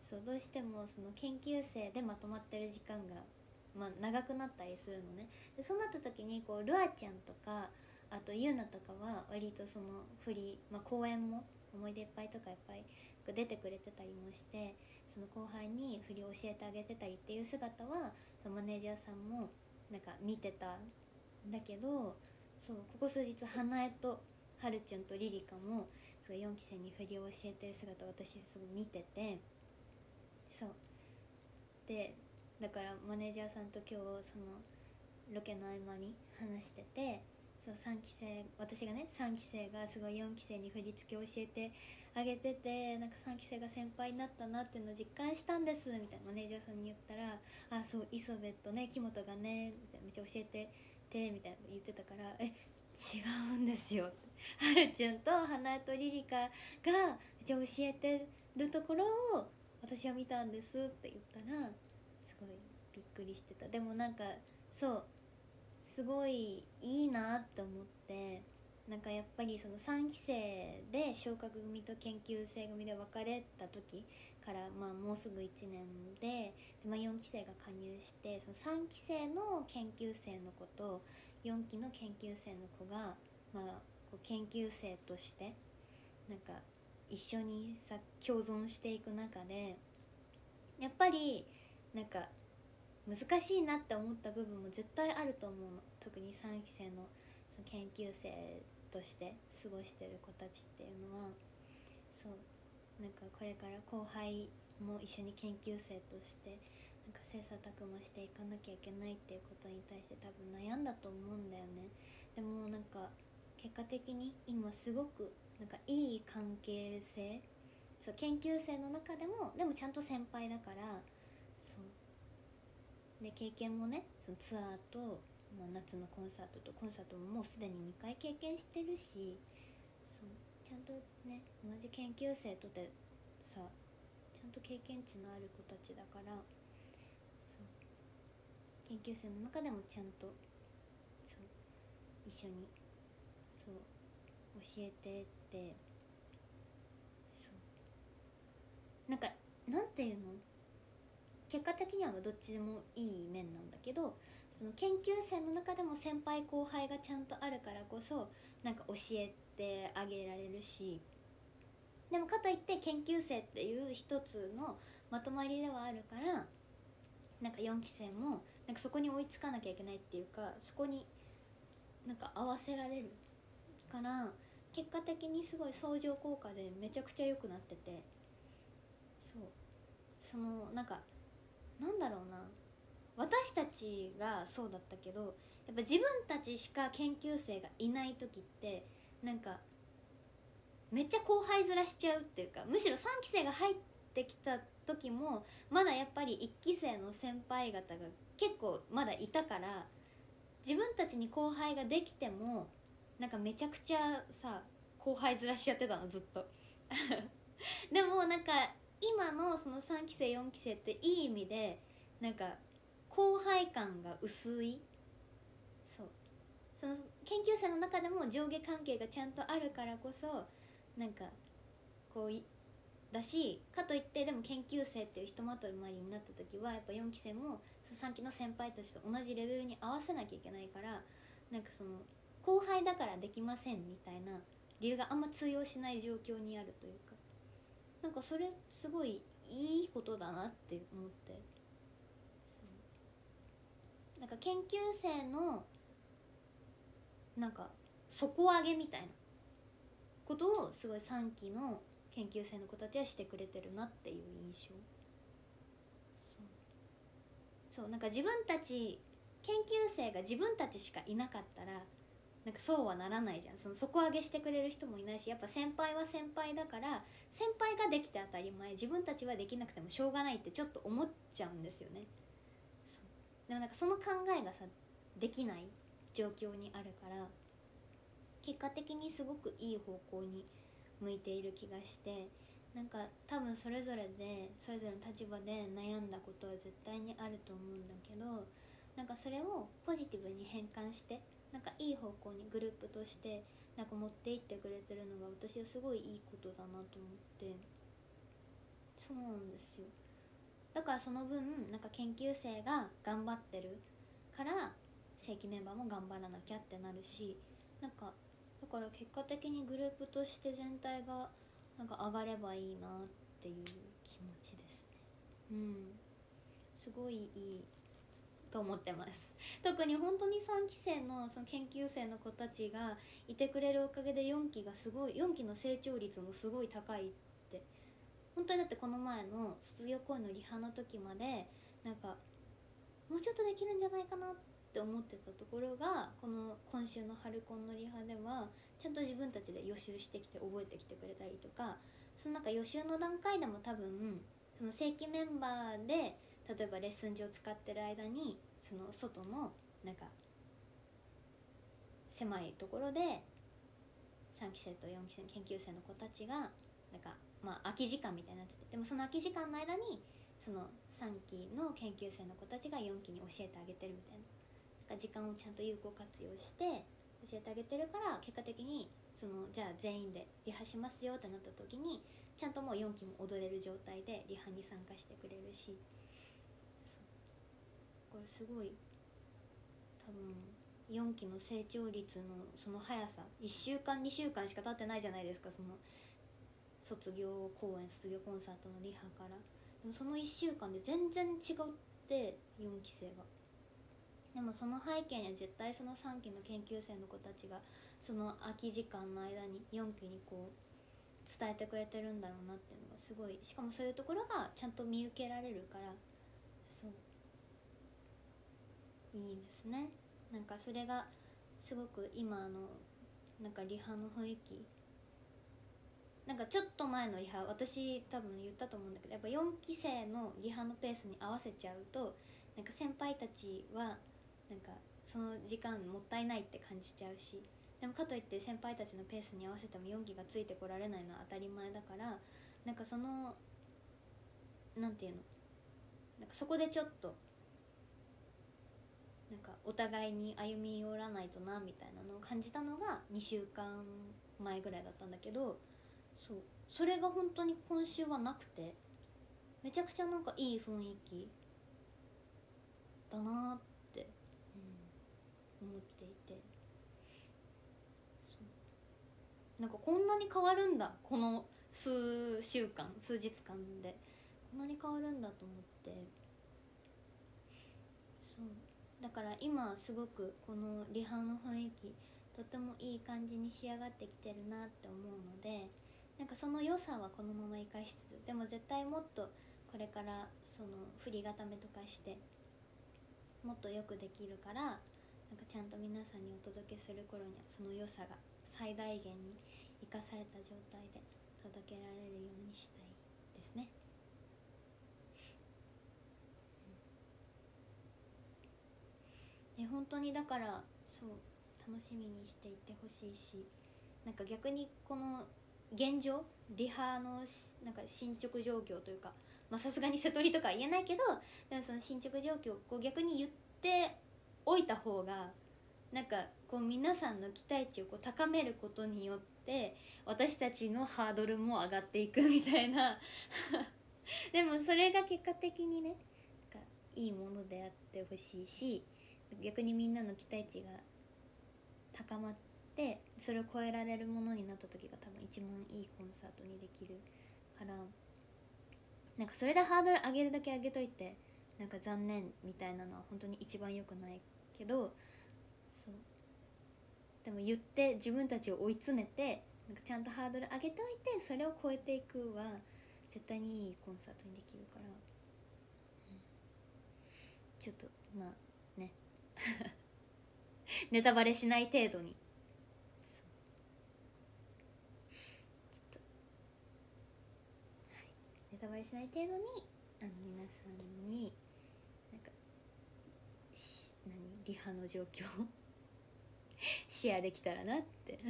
そうどうしてもその研究生でまとまってる時間が、まあ、長くなったりするのね。でそうなった時にこうルアちゃんとかあとユーナとかは割とその振り、まあ、公演も思い出いっぱいとかいっぱい出てくれてたりもしてその後輩に振りを教えてあげてたりっていう姿はマネージャーさんもなんか見てたんだけどそうここ数日花江とはるちゃんとリリカもすごい4期生に振りを教えてる姿を私すごい見ててそう。でだからマネージャーさんと今日そのロケの合間に話しててそう3期生私がね3期生がすごい4期生に振り付け教えてあげててなんか3期生が先輩になったなっていうのを実感したんですみたいなマネージャーさんに言ったら「あそう磯部とね木本がね」みたいなめっちゃ教えててみたいな言ってたから「え違うんですよ」はるちゅんと花とリリカがじゃ教えてるところを私は見たんですって言ったらすごいびっくりしてた。でもなんかそうすごいいいなって思ってなんかやっぱりその3期生で昇格組と研究生組で分かれた時からまあもうすぐ1年でで、まあ、4期生が加入してその3期生の研究生の子と4期の研究生の子が、まあ、こう研究生としてなんか一緒にさ共存していく中でやっぱりなんか難しいなって思った部分も絶対あると思うの。特に3期生のその研究生として過ごしてる子たちっていうのは。そうなんかこれから後輩も一緒に研究生としてなんか切磋琢磨していかなきゃいけないっていうことに対して多分悩んだと思うんだよね。でもなんか結果的に今すごくなんかいい関係性そう研究生の中でもでもちゃんと先輩だからそう。で経験もねそのツアーと、まあ、夏のコンサートとコンサートももうすでに2回経験してるしそう。ちゃんとね同じ研究生とでさちゃんと経験値のある子たちだからそう。研究生の中でもちゃんとそう。一緒に教えてって。そう。なんかなんていうの？結果的にはどっちでもいい面なんだけどその研究生の中でも先輩後輩がちゃんとあるからこそなんか教えてあげられるしでもかといって研究生っていう一つのまとまりではあるからなんか4期生もなんかそこに追いつかなきゃいけないっていうかそこになんか合わせられるから結果的にすごい相乗効果でめちゃくちゃ良くなっててそう。そのなんかなんだろうな。私たちがそうだったけどやっぱ自分たちしか研究生がいない時ってなんかめっちゃ後輩ずらしちゃうっていうかむしろ3期生が入ってきた時もまだやっぱり1期生の先輩方が結構まだいたから自分たちに後輩ができてもなんかめちゃくちゃさ後輩ずらしちゃってたのずっと。でもなんか今のその3期生4期生っていい意味でなんか後輩感が薄い。そう。その研究生の中でも上下関係がちゃんとあるからこそなんかこうだしかといってでも研究生っていうひとまとり周りになった時はやっぱ4期生も3期の先輩たちと同じレベルに合わせなきゃいけないからなんかその後輩だからできませんみたいな理由があんま通用しない状況にあるというか。なんかそれすごいいいことだなって思って。なんか研究生のなんか底上げみたいなことをすごい3期の研究生の子たちはしてくれてるなっていう印象。そうなんか自分たち研究生が自分たちしかいなかったらなんかそうはならないじゃん。その底上げしてくれる人もいないしやっぱ先輩は先輩だから先輩ができて当たり前自分たちはできなくてもしょうがないってちょっと思っちゃうんですよね。でもなんかその考えがさできない状況にあるから結果的にすごくいい方向に向いている気がしてなんか多分それぞれでそれぞれの立場で悩んだことは絶対にあると思うんだけどなんかそれをポジティブに変換してなんかいい方向にグループとしてなんか持っていってくれてるのが私はすごいいいことだなと思って。そうなんですよ。だからその分なんか研究生が頑張ってるから正規メンバーも頑張らなきゃってなるしなんかだから結果的にグループとして全体がなんか上がればいいなっていう気持ちですね。うん。すごいいいと思ってます。特に本当に3期生のその研究生の子たちがいてくれるおかげで4期がすごい4期の成長率もすごい高いって。本当にだってこの前の卒業公演のリハの時までなんかもうちょっとできるんじゃないかなって思ってたところがこの今週の春コンのリハではちゃんと自分たちで予習してきて覚えてきてくれたりとかそのなんか予習の段階でも多分その正規メンバーで例えばレッスン上使ってる間にその外のなんか狭いところで3期生と4期生研究生の子たちがなんかまあ空き時間みたいになっててでもその空き時間の間にその3期の研究生の子たちが4期に教えてあげてるみたいな。なんか時間をちゃんと有効活用して教えてあげてるから結果的にそのじゃあ全員でリハしますよってなった時にちゃんともう4期も踊れる状態でリハに参加してくれるし。これすごい多分4期の成長率のその速さ。1週間2週間しか経ってないじゃないですか。その卒業公演卒業コンサートのリハから。でもその1週間で全然違って4期生が。でもその背景には絶対その3期の研究生の子たちがその空き時間の間に4期にこう伝えてくれてるんだろうなっていうのがすごい。しかもそういうところがちゃんと見受けられるからそういいですね。なんかそれがすごく今のなんかリハの雰囲気。なんかちょっと前のリハ私多分言ったと思うんだけどやっぱ4期生のリハのペースに合わせちゃうとなんか先輩たちはなんかその時間もったいないって感じちゃうしでもかといって先輩たちのペースに合わせても4期がついてこられないのは当たり前だからなんかそのなんていうのなんかそこでちょっとなんかお互いに歩み寄らないとなみたいなのを感じたのが2週間前ぐらいだったんだけどそうそれが本当に今週はなくてめちゃくちゃなんかいい雰囲気だなって、うん、思っていてそう。なんかこんなに変わるんだこの数週間数日間で。こんなに変わるんだと思ってそう。だから今すごくこのリハの雰囲気とてもいい感じに仕上がってきてるなって思うのでなんかその良さはこのまま生かしつつでも絶対もっとこれからその振り固めとかしてもっとよくできるからなんかちゃんと皆さんにお届けする頃にはその良さが最大限に生かされた状態で届けられるようにしたいですね。ね本当にだからそう楽しみにしていてほしいしなんか逆にこの現状リハのなんか進捗状況というかまさすがに瀬戸りとかは言えないけどでもその進捗状況をこう逆に言っておいた方がなんかこう皆さんの期待値をこう高めることによって私たちのハードルも上がっていくみたいな。でもそれが結果的にねなんかいいものであってほしいし逆にみんなの期待値が高まってそれを超えられるものになった時が多分一番いいコンサートにできるからなんかそれでハードル上げるだけ上げといてなんか残念みたいなのは本当に一番良くないけどそう。でも言って自分たちを追い詰めてなんかちゃんとハードル上げておいてそれを超えていくは絶対にいいコンサートにできるから、うん。ちょっとまあ ネタバレしない程度に、ネタバレしない程度にあの皆さんになんか何？リハの状況 シェアできたらなって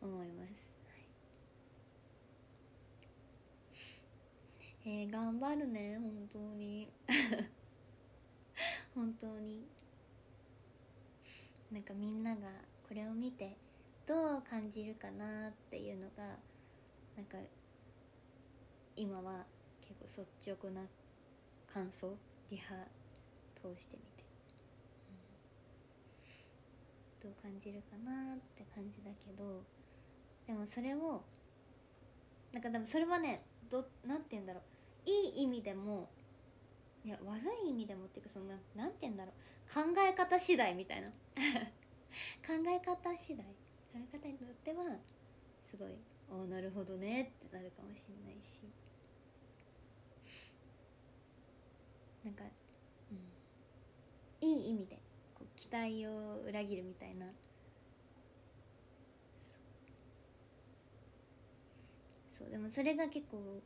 思います、はい、えー、頑張るね本当に。本当に。なんかみんながこれを見てどう感じるかなっていうのがなんか今は結構率直な感想リハ通してみて、うん。どう感じるかなって感じだけどでもそれをなんかでもそれはねどなんて言うんだろう。いい意味でもいや悪い意味でもっていうかそのななんて言うんだろう。考え方次第みたいな。考え方次第。考え方にとってはすごいおなるほどねってなるかもしれないし。なんか、うん、いい意味でこう期待を裏切るみたいな。そう。そうでもそれが結構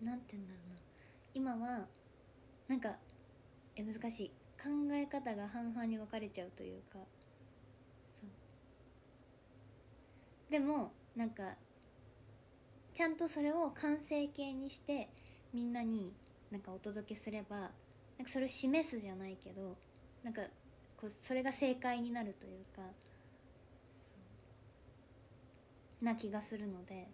なんて言うんだろうな。今はなんかえ難しい。考え方が半々に分かれちゃうというかそう。でもなんかちゃんとそれを完成形にしてみんなになんかお届けすればなんかそれを示すじゃないけどなんかこうそれが正解になるというかそう。な気がするので。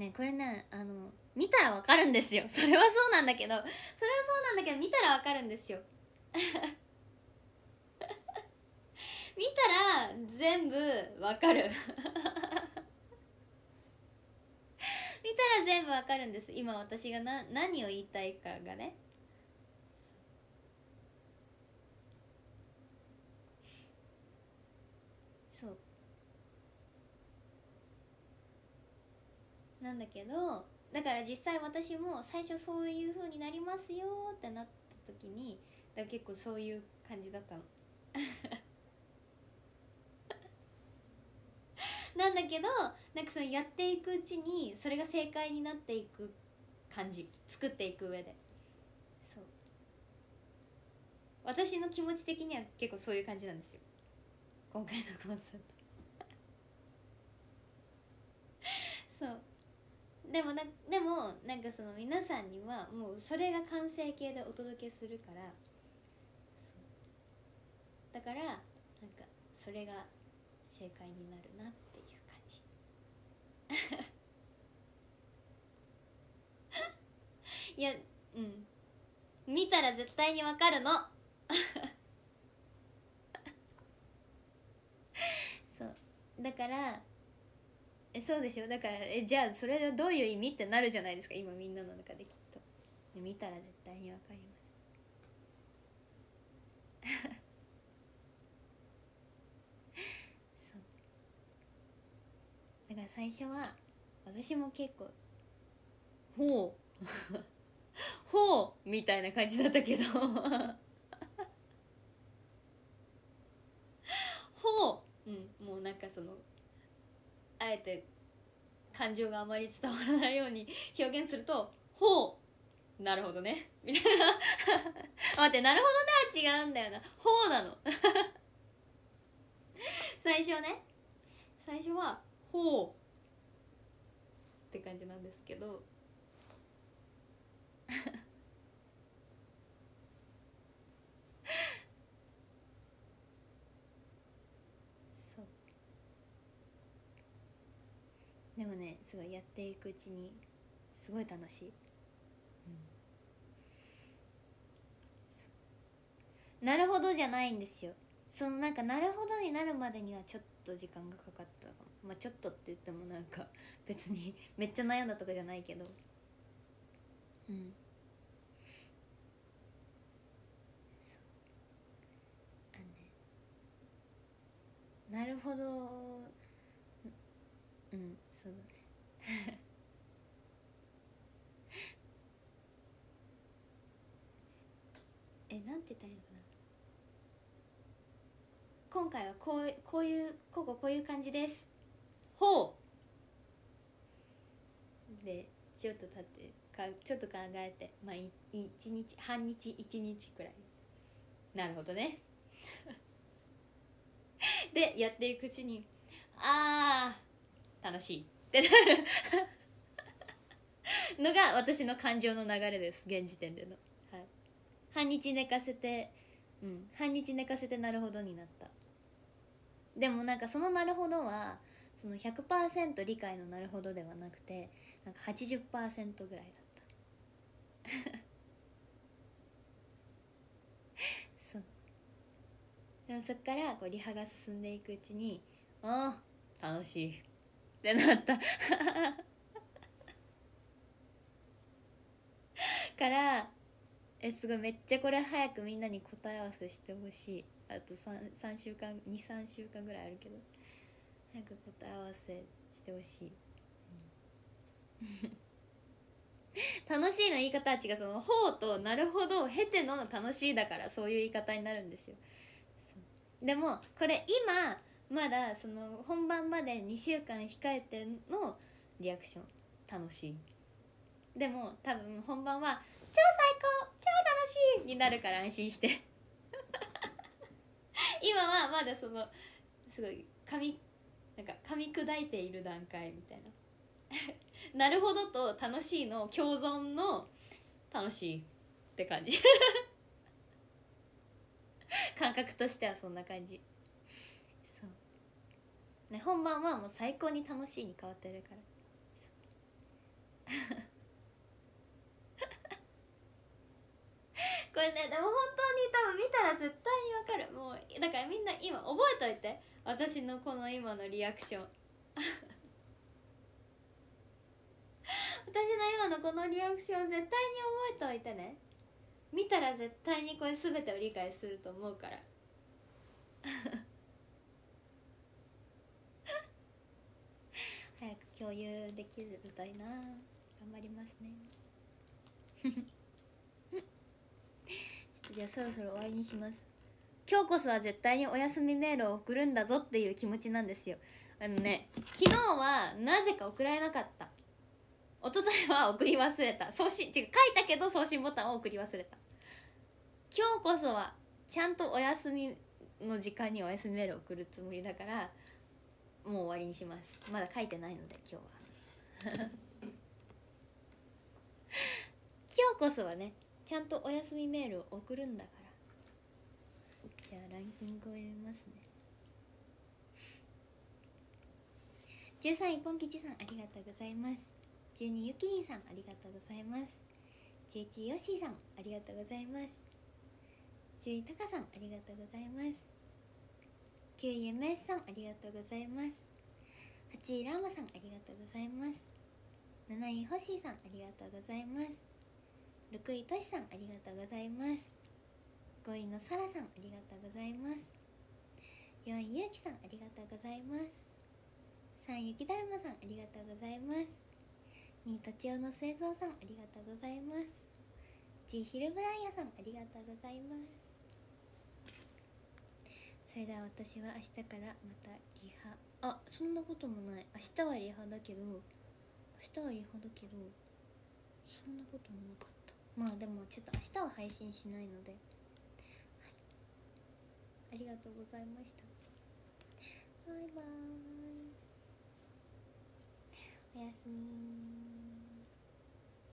ねこれねあの見たらわかるんですよ。それはそうなんだけどそれはそうなんだけど見たらわかるんですよ。見たら全部わかる。見たら全部わかるんです。今私がな何を言いたいかがねそうなんだけどだから実際私も最初そういう風になりますよってなった時にだ結構そういう感じだったの。なんだけどなんかそのやっていくうちにそれが正解になっていく感じ。作っていく上で。そう。私の気持ち的には結構そういう感じなんですよ。今回のコンサート。そう。でもなでもなんかその皆さんにはもうそれが完成形でお届けするからだからなんかそれが正解になるなっていう感じ。いやうん。見たら絶対にわかるの。そう。だからえそうでしょ？だからえじゃあそれはどういう意味？ってなるじゃないですか？今みんなの中できっと。見たら絶対にわかります。そう。だから最初は私も結構ほう。ほうみたいな感じだったけど。ほう。うん。もうなんかそのあえて感情があまり伝わらないように表現すると「ほうなるほどね」みたいな。待って「なるほどね」は違うんだよな「ほう」なの。最初ね。最初は「ほう」って感じなんですけど。でもねすごいやっていくうちにすごい楽しい、うん、なるほどじゃないんですよ。そのなんかなるほどになるまでにはちょっと時間がかかった。かもまあちょっとって言ってもなんか 別に めっちゃ悩んだとかじゃないけど。うん。そう。あのね。なるほどうんそうだね。えなんて言ったらいいのかな。今回はこうこういうこここういう感じです。ほう。でちょっと経ってかちょっと考えてまあ一日半日一日くらい。なるほどね。でやっていくうちにああ楽しいってなる。のが私の感情の流れです現時点での、はい、半日寝かせてうん。半日寝かせてなるほどになった。でもなんかそのなるほどはその100%理解のなるほどではなくてなんか80%ぐらいだった。そう。でもそっからこうリハが進んでいくうちにああ楽しい。ってなった。からえすごいめっちゃこれ早くみんなに答え合わせしてほしい。あと 3, 3週間23週間ぐらいあるけど。早く答え合わせしてほしい、楽しいの言い方は違うその「ほう」と「なるほど」を経ての楽しいだからそういう言い方になるんですよ。でもこれ今まだその本番まで2週間控えてのリアクション。楽しい。でも多分本番は超最高超楽しいになるから安心して。今はまだそのすごい噛みなんか噛み砕いている段階みたいな。なるほどと楽しいの共存の楽しいって感じ。感覚としてはそんな感じ。ね、本番はもう最高に楽しいに変わってるから。これねでも本当に多分見たら絶対にわかる。もうだからみんな今覚えといて。私のこの今のリアクション。私の今のこのリアクション絶対に覚えておいてね。見たら絶対にこれ全てを理解すると思うから 早く共有できるといいな。頑張りますね。ちょっとじゃあそろそろ終わりにします。今日こそは絶対にお休みメールを送るんだぞっていう気持ちなんですよ。あのね昨日はなぜか送られなかった。一昨日は送り忘れた。送信違う書いたけど送信ボタンを送り忘れた。今日こそはちゃんとお休みの時間にお休みメールを送るつもりだからう終わりにします。まだ書いてないので今日は。今日こそはねちゃんとお休みメールを送るんだから。じゃあランキングを読みますね。13位ポン吉さんありがとうございます。12位ゆきりんさんありがとうございます。11位よしーさんありがとうございます。10位たかさんありがとうございます。9位 MS さんありがとうございます。8位ラーマさんありがとうございます。7位ほしーさんありがとうございます。6位としさんありがとうございます。5位のさらさんありがとうございます。4位ゆうきさんありがとうございます。3位ゆきだるまさんありがとうございます。2位とちおのすえぞうさんありがとうございます。1位ひるブライヤさんありがとうございます。それでは私は明日からまたリハ。あそんなこともない。明日はリハだけど明日はリハだけどそんなこともなかった。まあでもちょっと明日は配信しないので、はい、ありがとうございました。バイバーイ。おやすみ